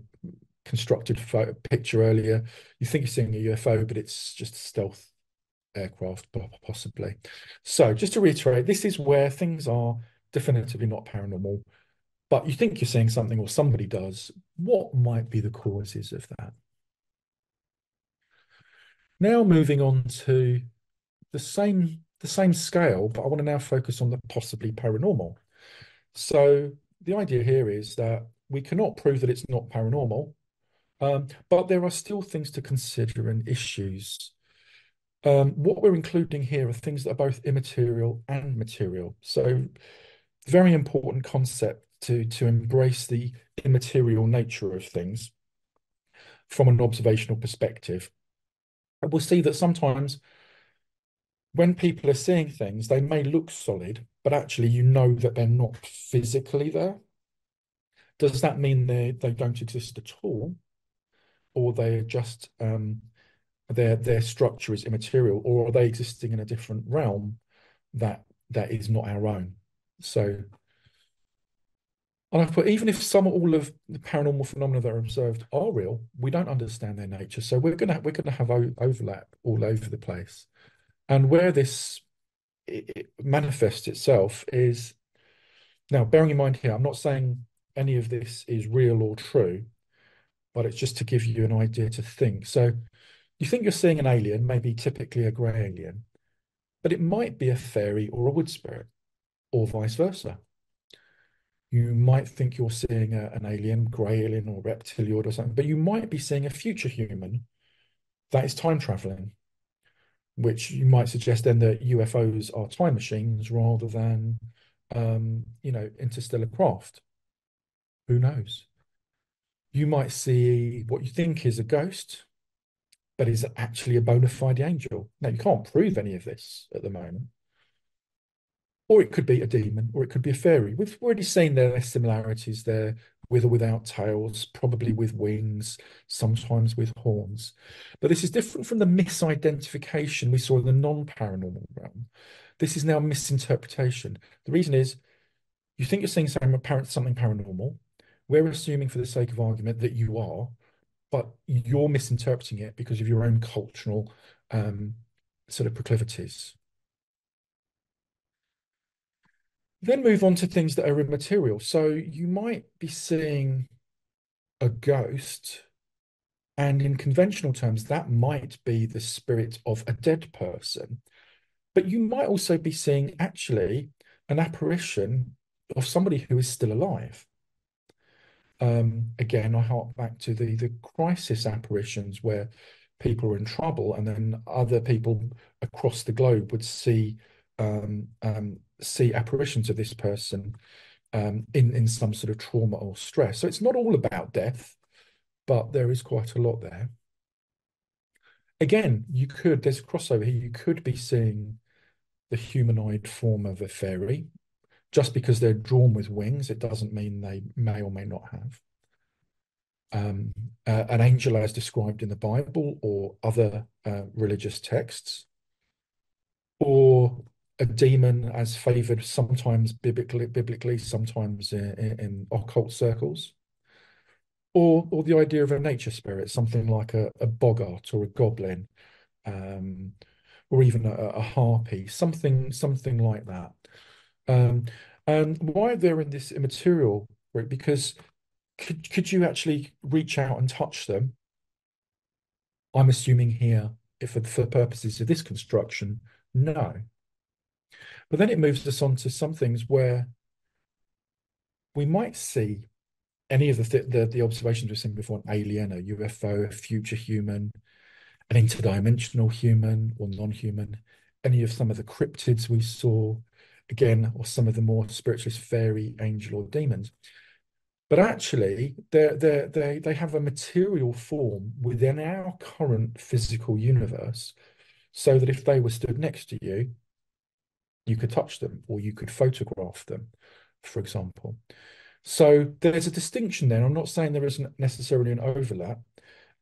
constructed photo, picture earlier. You think you're seeing a UFO, but it's just a stealth aircraft, possibly. So just to reiterate, this is where things are definitively not paranormal, but you think you're seeing something or somebody does. What might be the causes of that? Now moving on to the same the same scale, but I want to now focus on the possibly paranormal. So the idea here is that we cannot prove that it's not paranormal, um, but there are still things to consider and issues. Um, what we're including here are things that are both immaterial and material. So very important concept to, to embrace the immaterial nature of things from an observational perspective. And we'll see that sometimes when people are seeing things, they may look solid, but actually you know that they're not physically there. Does that mean they they don't exist at all, or they're just um, their their structure is immaterial, or are they existing in a different realm that that is not our own? So, and I put even if some or all of the paranormal phenomena that are observed are real, we don't understand their nature. So we're gonna we're gonna have overlap all over the place. And where this it manifests itself is now bearing in mind here, I'm not saying any of this is real or true, but it's just to give you an idea to think. So you think you're seeing an alien, maybe typically a grey alien, but it might be a fairy or a wood spirit, or vice versa. You might think you're seeing a, an alien, grey alien or reptilian or something, but you might be seeing a future human that is time traveling which you might suggest then that UFOs are time machines rather than, um, you know, interstellar craft. Who knows? You might see what you think is a ghost, but is actually a bona fide angel. Now, you can't prove any of this at the moment. Or it could be a demon, or it could be a fairy. We've already seen there are similarities there with or without tails, probably with wings, sometimes with horns. But this is different from the misidentification we saw in the non-paranormal realm. This is now misinterpretation. The reason is you think you're seeing something paranormal. We're assuming for the sake of argument that you are, but you're misinterpreting it because of your own cultural um, sort of proclivities. Then move on to things that are immaterial. So you might be seeing a ghost, and in conventional terms, that might be the spirit of a dead person. But you might also be seeing actually an apparition of somebody who is still alive. Um, again, I hark back to the the crisis apparitions where people are in trouble, and then other people across the globe would see um, um, see apparitions of this person um, in in some sort of trauma or stress. So it's not all about death, but there is quite a lot there. Again, you could there's crossover here. You could be seeing the humanoid form of a fairy. Just because they're drawn with wings, it doesn't mean they may or may not have. Um, uh, an angel as described in the Bible or other uh, religious texts, or a demon as favored sometimes biblically, biblically sometimes in, in, occult circles, or or the idea of a nature spirit, something like a, a boggart or a goblin, um, or even a, a, harpy, something something like that. Um, and why they're in this immaterial group? Because could could you actually reach out and touch them? I'm assuming here, if for, for purposes of this construction, no. But then it moves us on to some things where we might see any of the th the, the observations we've seen before, an alien, a UFO, a future human, an interdimensional human or non-human, any of some of the cryptids we saw, again, or some of the more spiritualist fairy, angel, or demons. But actually, they they they they have a material form within our current physical universe, so that if they were stood next to you, you could touch them or you could photograph them, for example. So there's a distinction there. I'm not saying there isn't necessarily an overlap.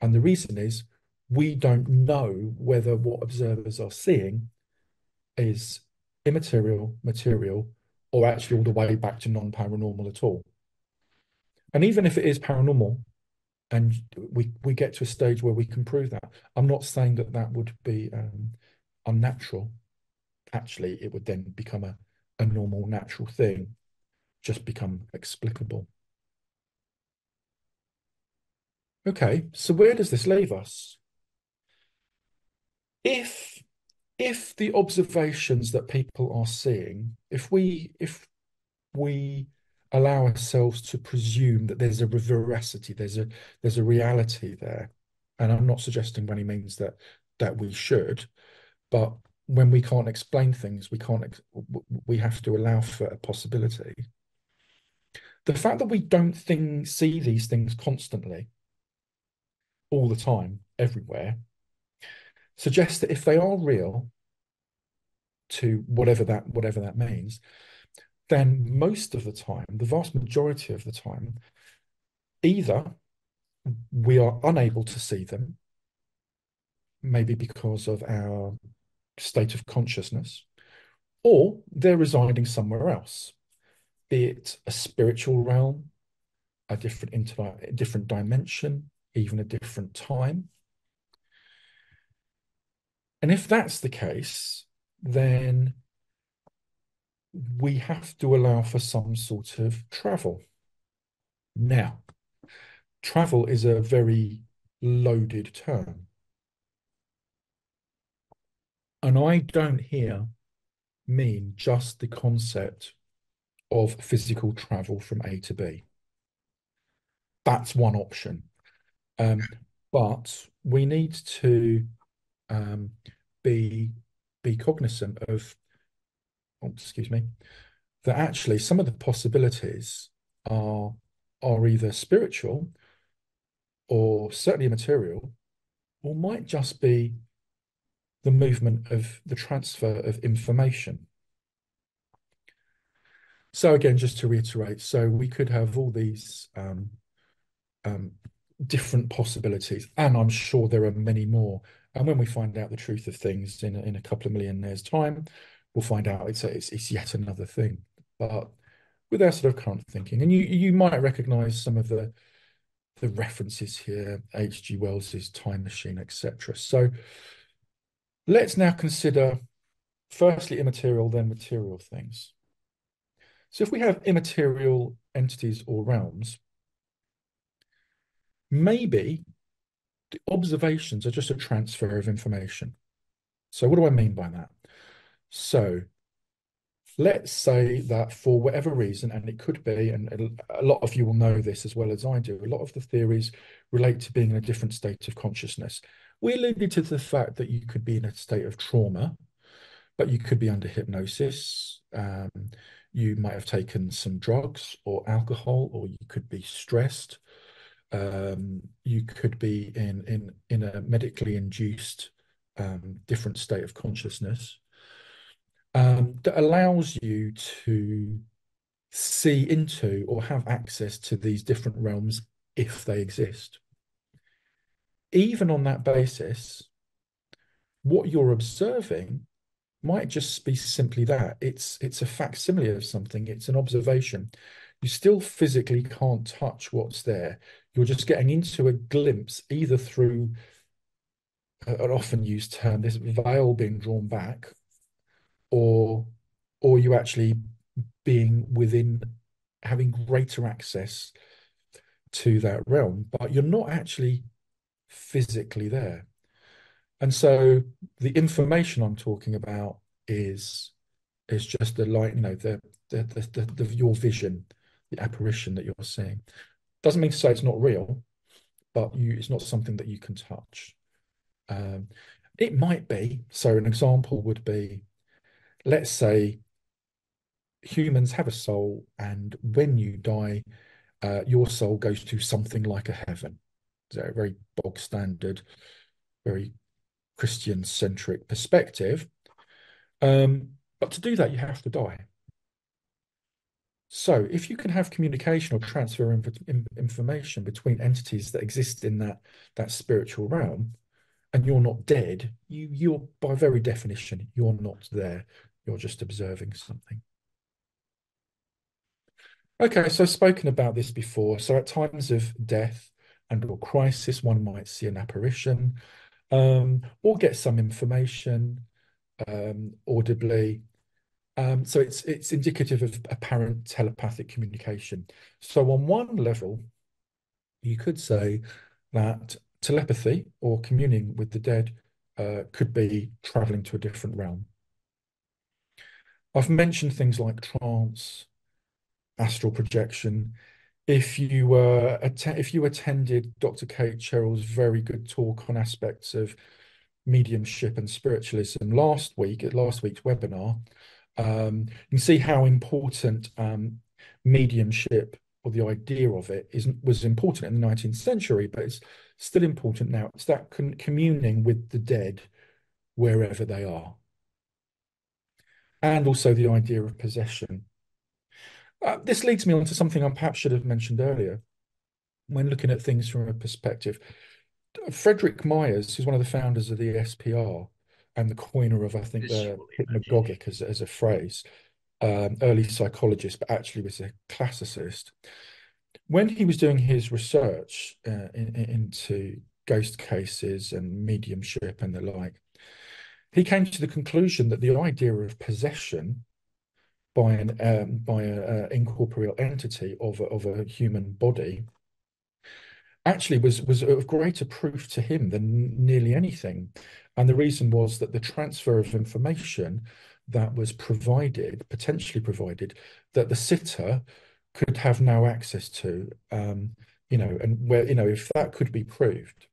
And the reason is we don't know whether what observers are seeing is immaterial, material, or actually all the way back to non paranormal at all. And even if it is paranormal, and we we get to a stage where we can prove that. I'm not saying that that would be um, unnatural. Actually, it would then become a, a normal, natural thing, just become explicable. Okay, so where does this leave us? If if the observations that people are seeing, if we if we allow ourselves to presume that there's a veracity, there's a there's a reality there. And I'm not suggesting by any means that that we should, but when we can't explain things, we can't we have to allow for a possibility. The fact that we don't think see these things constantly, all the time, everywhere, suggests that if they are real, to whatever that whatever that means, then most of the time, the vast majority of the time, either we are unable to see them, maybe because of our state of consciousness, or they're residing somewhere else, be it a spiritual realm, a different inter a different dimension, even a different time. And if that's the case, then we have to allow for some sort of travel. Now, travel is a very loaded term. And I don't here mean just the concept of physical travel from A to B. That's one option. Um, but we need to um, be be cognizant of oh, excuse me, that actually some of the possibilities are are either spiritual or certainly material, or might just be the movement of the transfer of information. So again, just to reiterate, so we could have all these um, um, different possibilities, and I'm sure there are many more. And when we find out the truth of things in in a couple of million years' time, we'll find out it's, it's it's yet another thing. But with our sort of current thinking, and you you might recognise some of the the references here, H.G. Wells's Time Machine, etc. So let's now consider firstly immaterial, then material things. So if we have immaterial entities or realms, maybe the observations are just a transfer of information. So what do I mean by that? So let's say that for whatever reason, and it could be, and a lot of you will know this as well as I do, a lot of the theories relate to being in a different state of consciousness. We alluded to the fact that you could be in a state of trauma, but you could be under hypnosis. Um, you might have taken some drugs or alcohol, or you could be stressed. Um, you could be in in in a medically induced um, different state of consciousness um, that allows you to see into or have access to these different realms if they exist. Even on that basis, what you're observing might just be simply that. It's it's a facsimile of something, it's an observation. You still physically can't touch what's there. You're just getting into a glimpse either through uh, an often used term, this veil being drawn back, or or you actually being within having greater access to that realm but you're not actually physically there. And so the information i'm talking about is is just the light you know the the, the, the, the your vision the apparition that you're seeing doesn't mean to say it's not real but you it's not something that you can touch um, it might be so an example would be let's say humans have a soul, and when you die, uh, your soul goes to something like a heaven. So a very bog standard, very Christian centric perspective. Um, but to do that, you have to die. So, if you can have communication or transfer information between entities that exist in that that spiritual realm, and you're not dead, you you're by very definition you're not there. You're just observing something. Okay, so I've spoken about this before. So at times of death, and or crisis, one might see an apparition um, or get some information um, audibly. Um, so it's it's indicative of apparent telepathic communication. So on one level, you could say that telepathy or communing with the dead uh, could be traveling to a different realm. I've mentioned things like trance, astral projection. If you were if you attended Dr. Kate Sherrill's very good talk on aspects of mediumship and spiritualism last week at last week's webinar, um, you can see how important um, mediumship or the idea of it is was important in the 19th century, but it's still important now. It's that con communing with the dead wherever they are. And also the idea of possession. Uh, this leads me on to something I perhaps should have mentioned earlier when looking at things from a perspective. Frederick Myers, who's one of the founders of the SPR and the coiner of, I think, the hypnagogic as, as a phrase, um, early psychologist, but actually was a classicist. When he was doing his research uh, in, in, into ghost cases and mediumship and the like, he came to the conclusion that the idea of possession by an um, by an incorporeal entity of a, of a human body actually was was of greater proof to him than nearly anything and the reason was that the transfer of information that was provided, potentially provided, that the sitter could have now access to, um, you know, and where, you know, if that could be proved.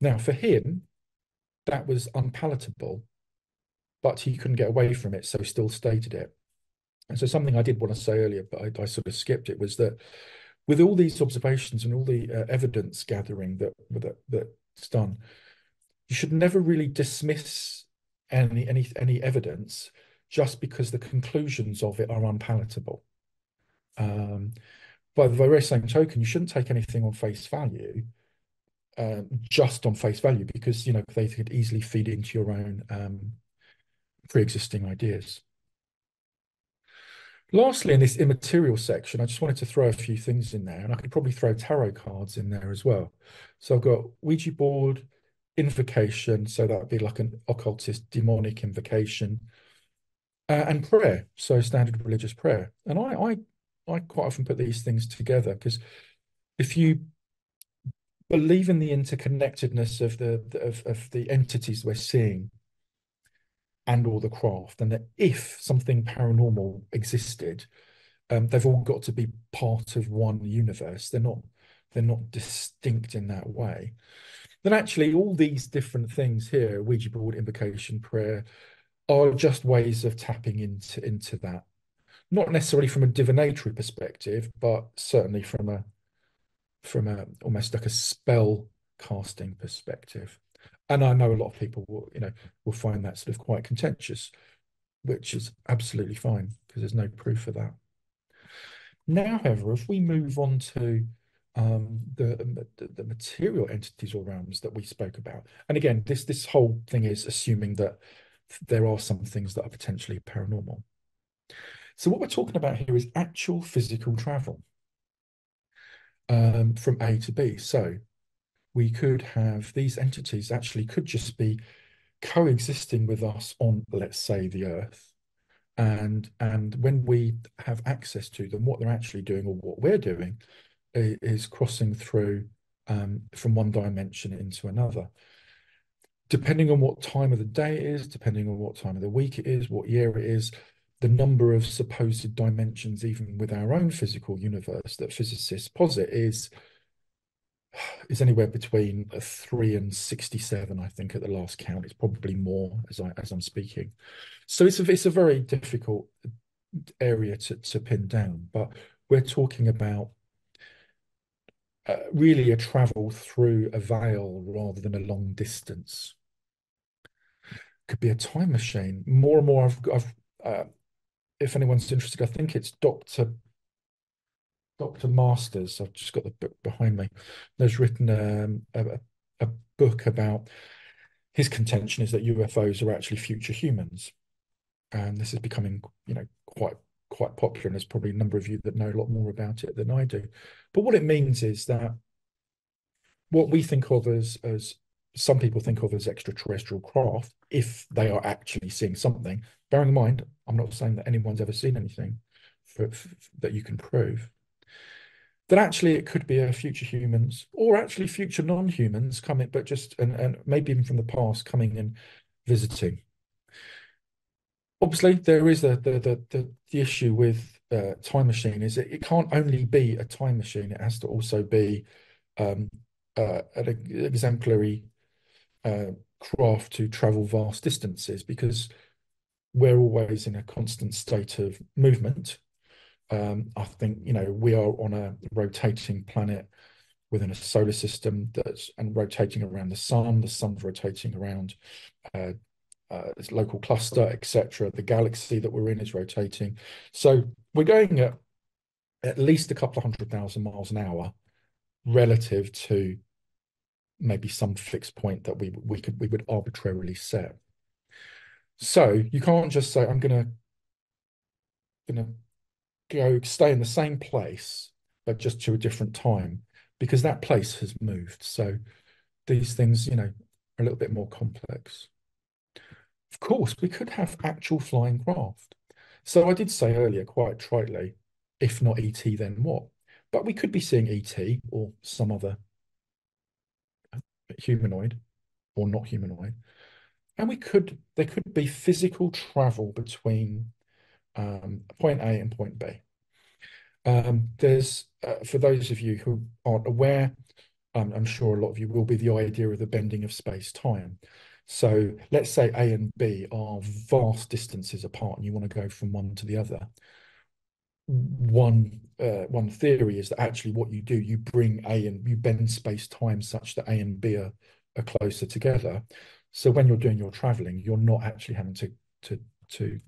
Now, for him, that was unpalatable, but he couldn't get away from it, so he still stated it. And so something I did want to say earlier, but I, I sort of skipped it, was that with all these observations and all the uh, evidence gathering that, that that's done, you should never really dismiss any any any evidence just because the conclusions of it are unpalatable. Um, by the very same token, you shouldn't take anything on face value, uh, just on face value, because you know they could easily feed into your own um, pre-existing ideas. Lastly, in this immaterial section, I just wanted to throw a few things in there, and I could probably throw tarot cards in there as well. So I've got Ouija board, invocation, so that would be like an occultist demonic invocation, uh, and prayer, so standard religious prayer. And I, I, I quite often put these things together because if you believe in the interconnectedness of the of, of the entities we're seeing and all the craft, and that if something paranormal existed, um, they've all got to be part of one universe. They're not they're not distinct in that way then actually all these different things here, Ouija board, invocation, prayer, are just ways of tapping into into that. Not necessarily from a divinatory perspective, but certainly from a from a almost like a spell casting perspective. And I know a lot of people will, you know, will find that sort of quite contentious, which is absolutely fine because there's no proof of that. Now, however, if we move on to um, the, the, the material entities or realms that we spoke about. And again, this this whole thing is assuming that there are some things that are potentially paranormal. So what we're talking about here is actual physical travel um, from A to B. So we could have these entities actually could just be coexisting with us on, let's say, the Earth. And and when we have access to them, what they're actually doing or what we're doing is crossing through um, from one dimension into another. Depending on what time of the day it is, depending on what time of the week it is, what year it is, the number of supposed dimensions, even with our own physical universe, that physicists posit is is anywhere between three and sixty-seven. I think at the last count, it's probably more as I as I'm speaking. So it's a it's a very difficult area to to pin down, but we're talking about uh, really a travel through a veil rather than a long distance. Could be a time machine. More and more, I've, I've uh, if anyone's interested, I think it's Doctor Doctor Masters. I've just got the book behind me. There's written um, a, a book about his contention is that UFOs are actually future humans, and this is becoming, you know, quite quite popular, and there's probably a number of you that know a lot more about it than I do. But what it means is that what we think of as as some people think of as extraterrestrial craft, if they are actually seeing something, bearing in mind, I'm not saying that anyone's ever seen anything for, for, that you can prove, that actually it could be a future humans or actually future non-humans coming, but just and, and maybe even from the past coming and visiting. Obviously, there is a, the, the the the issue with uh, time machine is it, it can't only be a time machine; it has to also be um, uh, an exemplary uh, craft to travel vast distances because we're always in a constant state of movement um, I think you know we are on a rotating planet within a solar system that's and rotating around the sun. The sun's rotating around uh, uh, its local cluster, etc. The galaxy that we're in is rotating. So we're going at at least a couple of hundred thousand miles an hour relative to maybe some fixed point that we we could we would arbitrarily set. So you can't just say I'm gonna gonna go stay in the same place, but just to a different time, because that place has moved. So these things, you know, are a little bit more complex. Of course, we could have actual flying craft. So I did say earlier, quite tritely, if not ET, then what? But we could be seeing ET or some other uh, humanoid or not humanoid. And we could, there could be physical travel between um, point A and point B. Um, there's, uh, for those of you who aren't aware, um, I'm sure a lot of you will be, the idea of the bending of space-time. So let's say A and B are vast distances apart and you want to go from one to the other. One uh, one theory is that actually what you do, you bring A and you bend space-time such that A and B are, are closer together. So when you're doing your traveling, you're not actually having to to to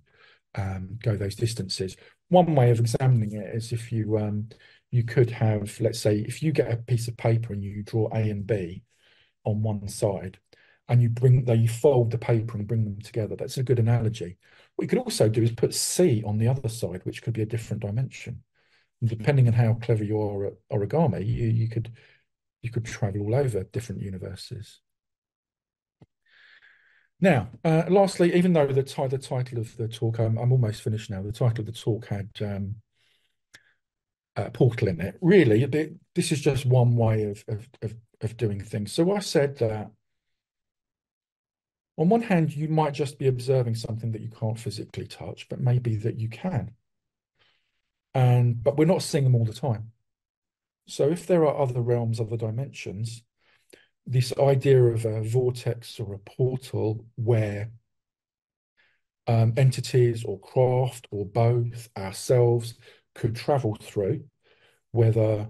um, go those distances. One way of examining it is if you um, you could have, let's say, if you get a piece of paper and you draw A and B on one side, and you bring they you fold the paper and bring them together. That's a good analogy. What you could also do is put C on the other side, which could be a different dimension. And depending on how clever you are at origami, you, you could you could travel all over different universes. Now, uh, lastly, even though the, the title of the talk, I'm, I'm almost finished now, the title of the talk had um, a portal in it. Really, bit, this is just one way of, of, of, of doing things. So I said that on one hand, you might just be observing something that you can't physically touch, but maybe that you can. And but we're not seeing them all the time. So if there are other realms, other dimensions, this idea of a vortex or a portal where um, entities or craft or both ourselves could travel through, whether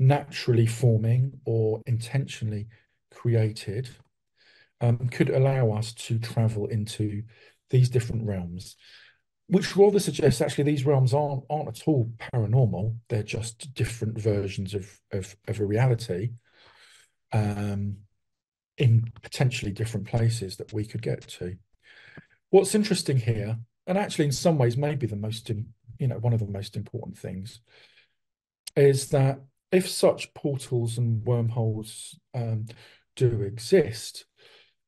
naturally forming or intentionally created, um, could allow us to travel into these different realms, which rather suggests actually these realms aren't aren't at all paranormal. They're just different versions of of, of a reality um, in potentially different places that we could get to. What's interesting here, and actually in some ways maybe the most, you know, one of the most important things, is that if such portals and wormholes um, do exist,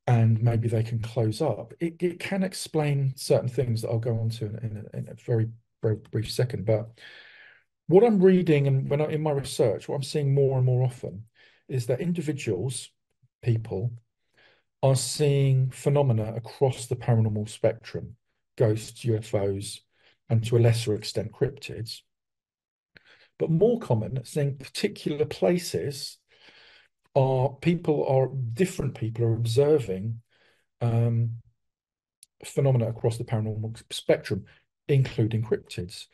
and maybe they can close up, it, it can explain certain things that I'll go on to in, in, a, in a very, very brief second. But what I'm reading and when I, in my research, what I'm seeing more and more often is that individuals, people, are seeing phenomena across the paranormal spectrum, ghosts, UFOs, and to a lesser extent, cryptids. But more common, seeing particular places are people are different people are observing um, phenomena across the paranormal spectrum, including cryptids.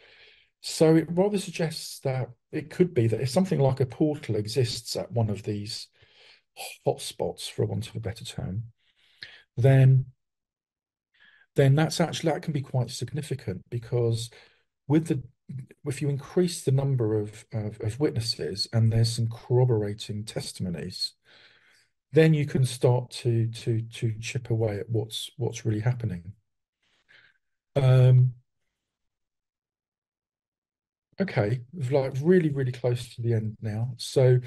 So it rather suggests that it could be that if something like a portal exists at one of these hotspots, for want of a better term, then then that's actually that can be quite significant because with the if you increase the number of, of, of witnesses and there's some corroborating testimonies, then you can start to to to chip away at what's what's really happening. Um, Okay, we've like really, really close to the end now. So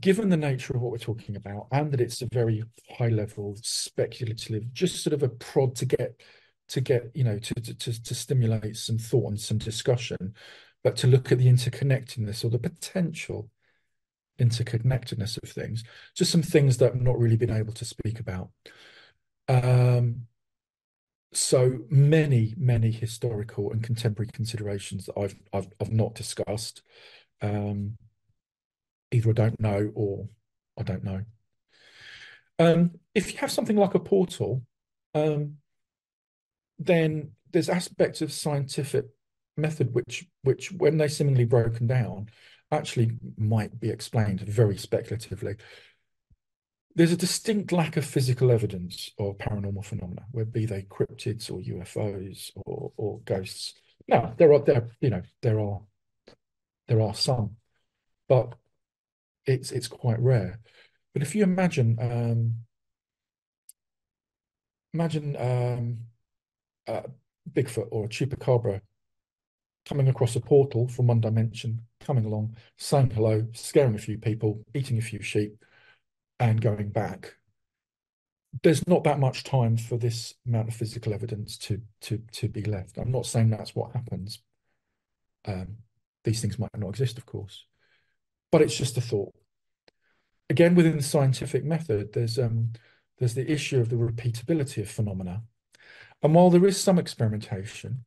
given the nature of what we're talking about and that it's a very high level speculative just sort of a prod to get to get you know to to to stimulate some thought and some discussion but to look at the interconnectedness or the potential interconnectedness of things just some things that i've not really been able to speak about um so many many historical and contemporary considerations that i've i've, I've not discussed um either I don't know or I don't know. Um, if you have something like a portal, um, then there's aspects of scientific method which, which when they're seemingly broken down, actually might be explained very speculatively. There's a distinct lack of physical evidence of paranormal phenomena, where be they cryptids or UFOs or, or ghosts. Now there are there you know there are there are some, but it's it's quite rare. But if you imagine um, imagine um, Bigfoot or a chupacabra coming across a portal from one dimension, coming along, saying hello, scaring a few people, eating a few sheep, and going back. There's not that much time for this amount of physical evidence to to to be left. I'm not saying that's what happens. Um, these things might not exist, of course, but it's just a thought. Again, within the scientific method, there's um, there's the issue of the repeatability of phenomena. And while there is some experimentation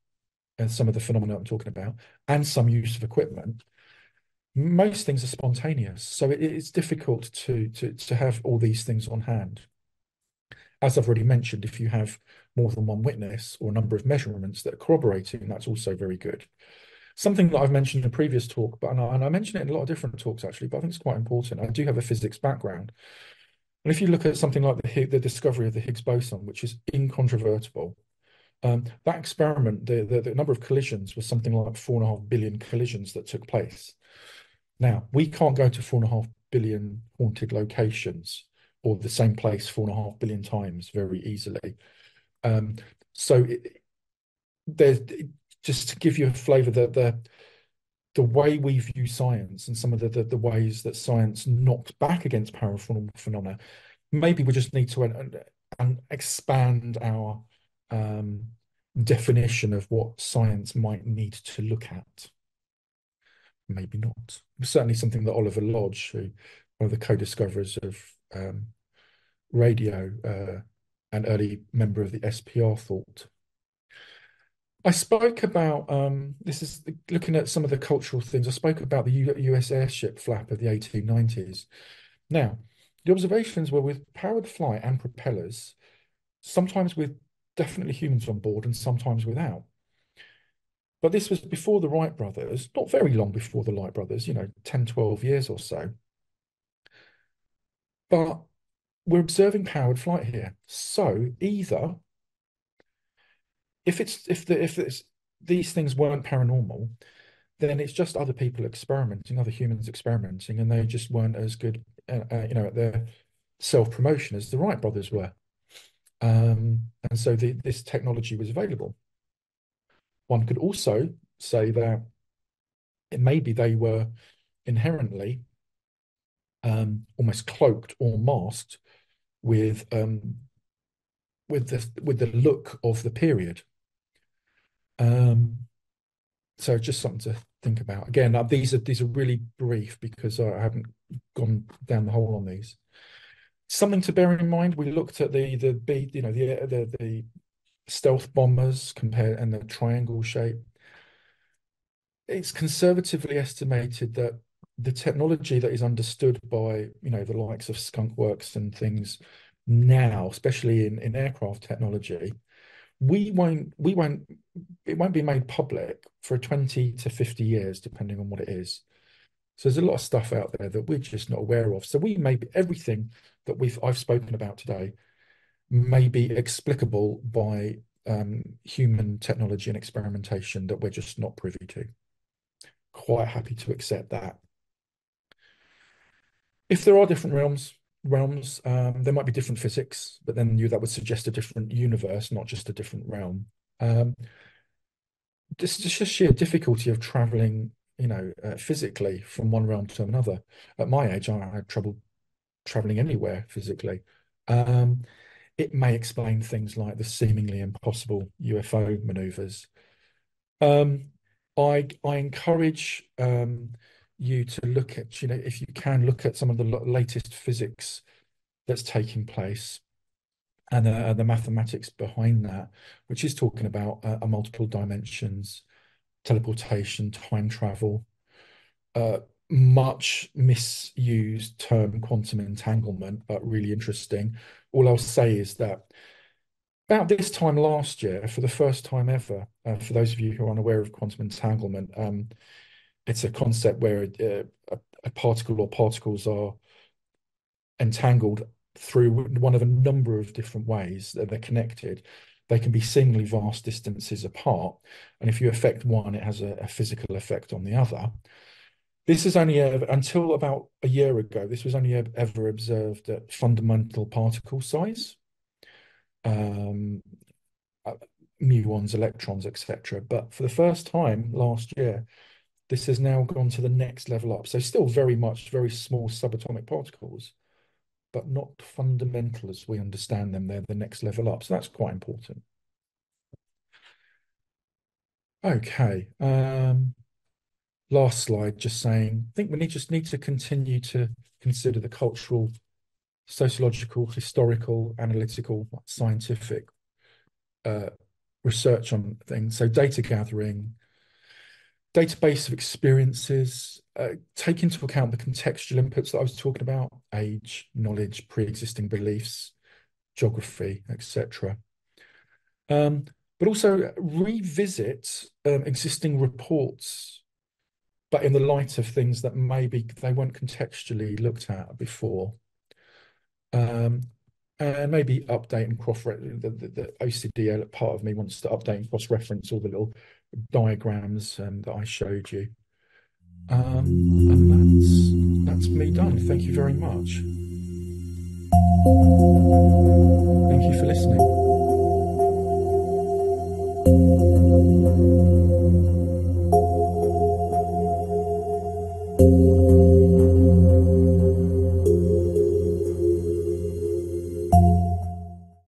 and some of the phenomena I'm talking about, and some use of equipment, most things are spontaneous. So it, it's difficult to, to, to have all these things on hand. As I've already mentioned, if you have more than one witness or a number of measurements that are corroborating, that's also very good something that I've mentioned in a previous talk, but and I, and I mention it in a lot of different talks actually, but I think it's quite important. I do have a physics background. And if you look at something like the, the discovery of the Higgs boson, which is incontrovertible, um, that experiment, the, the, the number of collisions was something like four and a half billion collisions that took place. Now, we can't go to four and a half billion haunted locations or the same place four and a half billion times very easily. Um, so it, there's just to give you a flavour that the the way we view science and some of the, the, the ways that science knocks back against paranormal phenomena, maybe we just need to uh, expand our um, definition of what science might need to look at. Maybe not. Certainly something that Oliver Lodge, who one of the co-discoverers of um, radio, uh, an early member of the SPR, thought I spoke about um, this is looking at some of the cultural things. I spoke about the US airship flap of the 1890s. Now, the observations were with powered flight and propellers, sometimes with definitely humans on board and sometimes without. But this was before the Wright brothers, not very long before the Wright brothers, you know, 10, 12 years or so. But we're observing powered flight here. So either if it's if the if it's these things weren't paranormal, then it's just other people experimenting, other humans experimenting, and they just weren't as good, uh, uh, you know, at their self promotion as the Wright brothers were. Um, and so the, this technology was available. One could also say that it maybe they were inherently um, almost cloaked or masked with um, with the with the look of the period. Um, so just something to think about. Again, uh, these are these are really brief because I haven't gone down the hole on these. Something to bear in mind: we looked at the the B, you know, the the the stealth bombers compared and the triangle shape. It's conservatively estimated that the technology that is understood by you know the likes of Skunk Works and things now, especially in in aircraft technology, we won't we won't it won't be made public for 20 to 50 years depending on what it is so there's a lot of stuff out there that we're just not aware of so we may be everything that we've i've spoken about today may be explicable by um, human technology and experimentation that we're just not privy to quite happy to accept that if there are different realms realms. Um, there might be different physics, but then you that would suggest a different universe, not just a different realm. Um, this is just sheer difficulty of traveling you know, uh, physically from one realm to another. At my age, I, had trouble traveling anywhere physically. Um, it may explain things like the seemingly impossible UFO maneuvers. Um, I I encourage um, you to look at, you know, if you can look at some of the latest physics that's taking place and uh, the mathematics behind that, which is talking about uh, multiple dimensions, teleportation, time travel, uh, much misused term quantum entanglement, but really interesting. All I'll say is that about this time last year, for the first time ever, uh, for those of you who are unaware of quantum entanglement, um, it's a concept where a, a particle or particles are entangled through one of a number of different ways that they're connected. They can be seemingly vast distances apart, and if you affect one, it has a, a physical effect on the other. This is only ever, until about a year ago. This was only ever observed at fundamental particle size, um, uh, muons, electrons, etc. But for the first time last year, this has now gone to the next level up. So still very much very small subatomic particles, but not fundamental as we understand them. They're the next level up. So that's quite important. Okay. Um, last slide, just saying, I think we need, just need to continue to consider the cultural, sociological, historical, analytical, scientific uh, research on things. So data gathering, database of experiences, uh, take into account the contextual inputs that I was talking about, age, knowledge, pre-existing beliefs, geography, etc. Um, but also revisit um, existing reports but in the light of things that maybe they weren't contextually looked at before. Um, and maybe update and cross the, the, the OCD part of me wants to update and cross reference all the little diagrams um, that I showed you. Um, and that's that's me done. Thank you very much. Thank you for listening.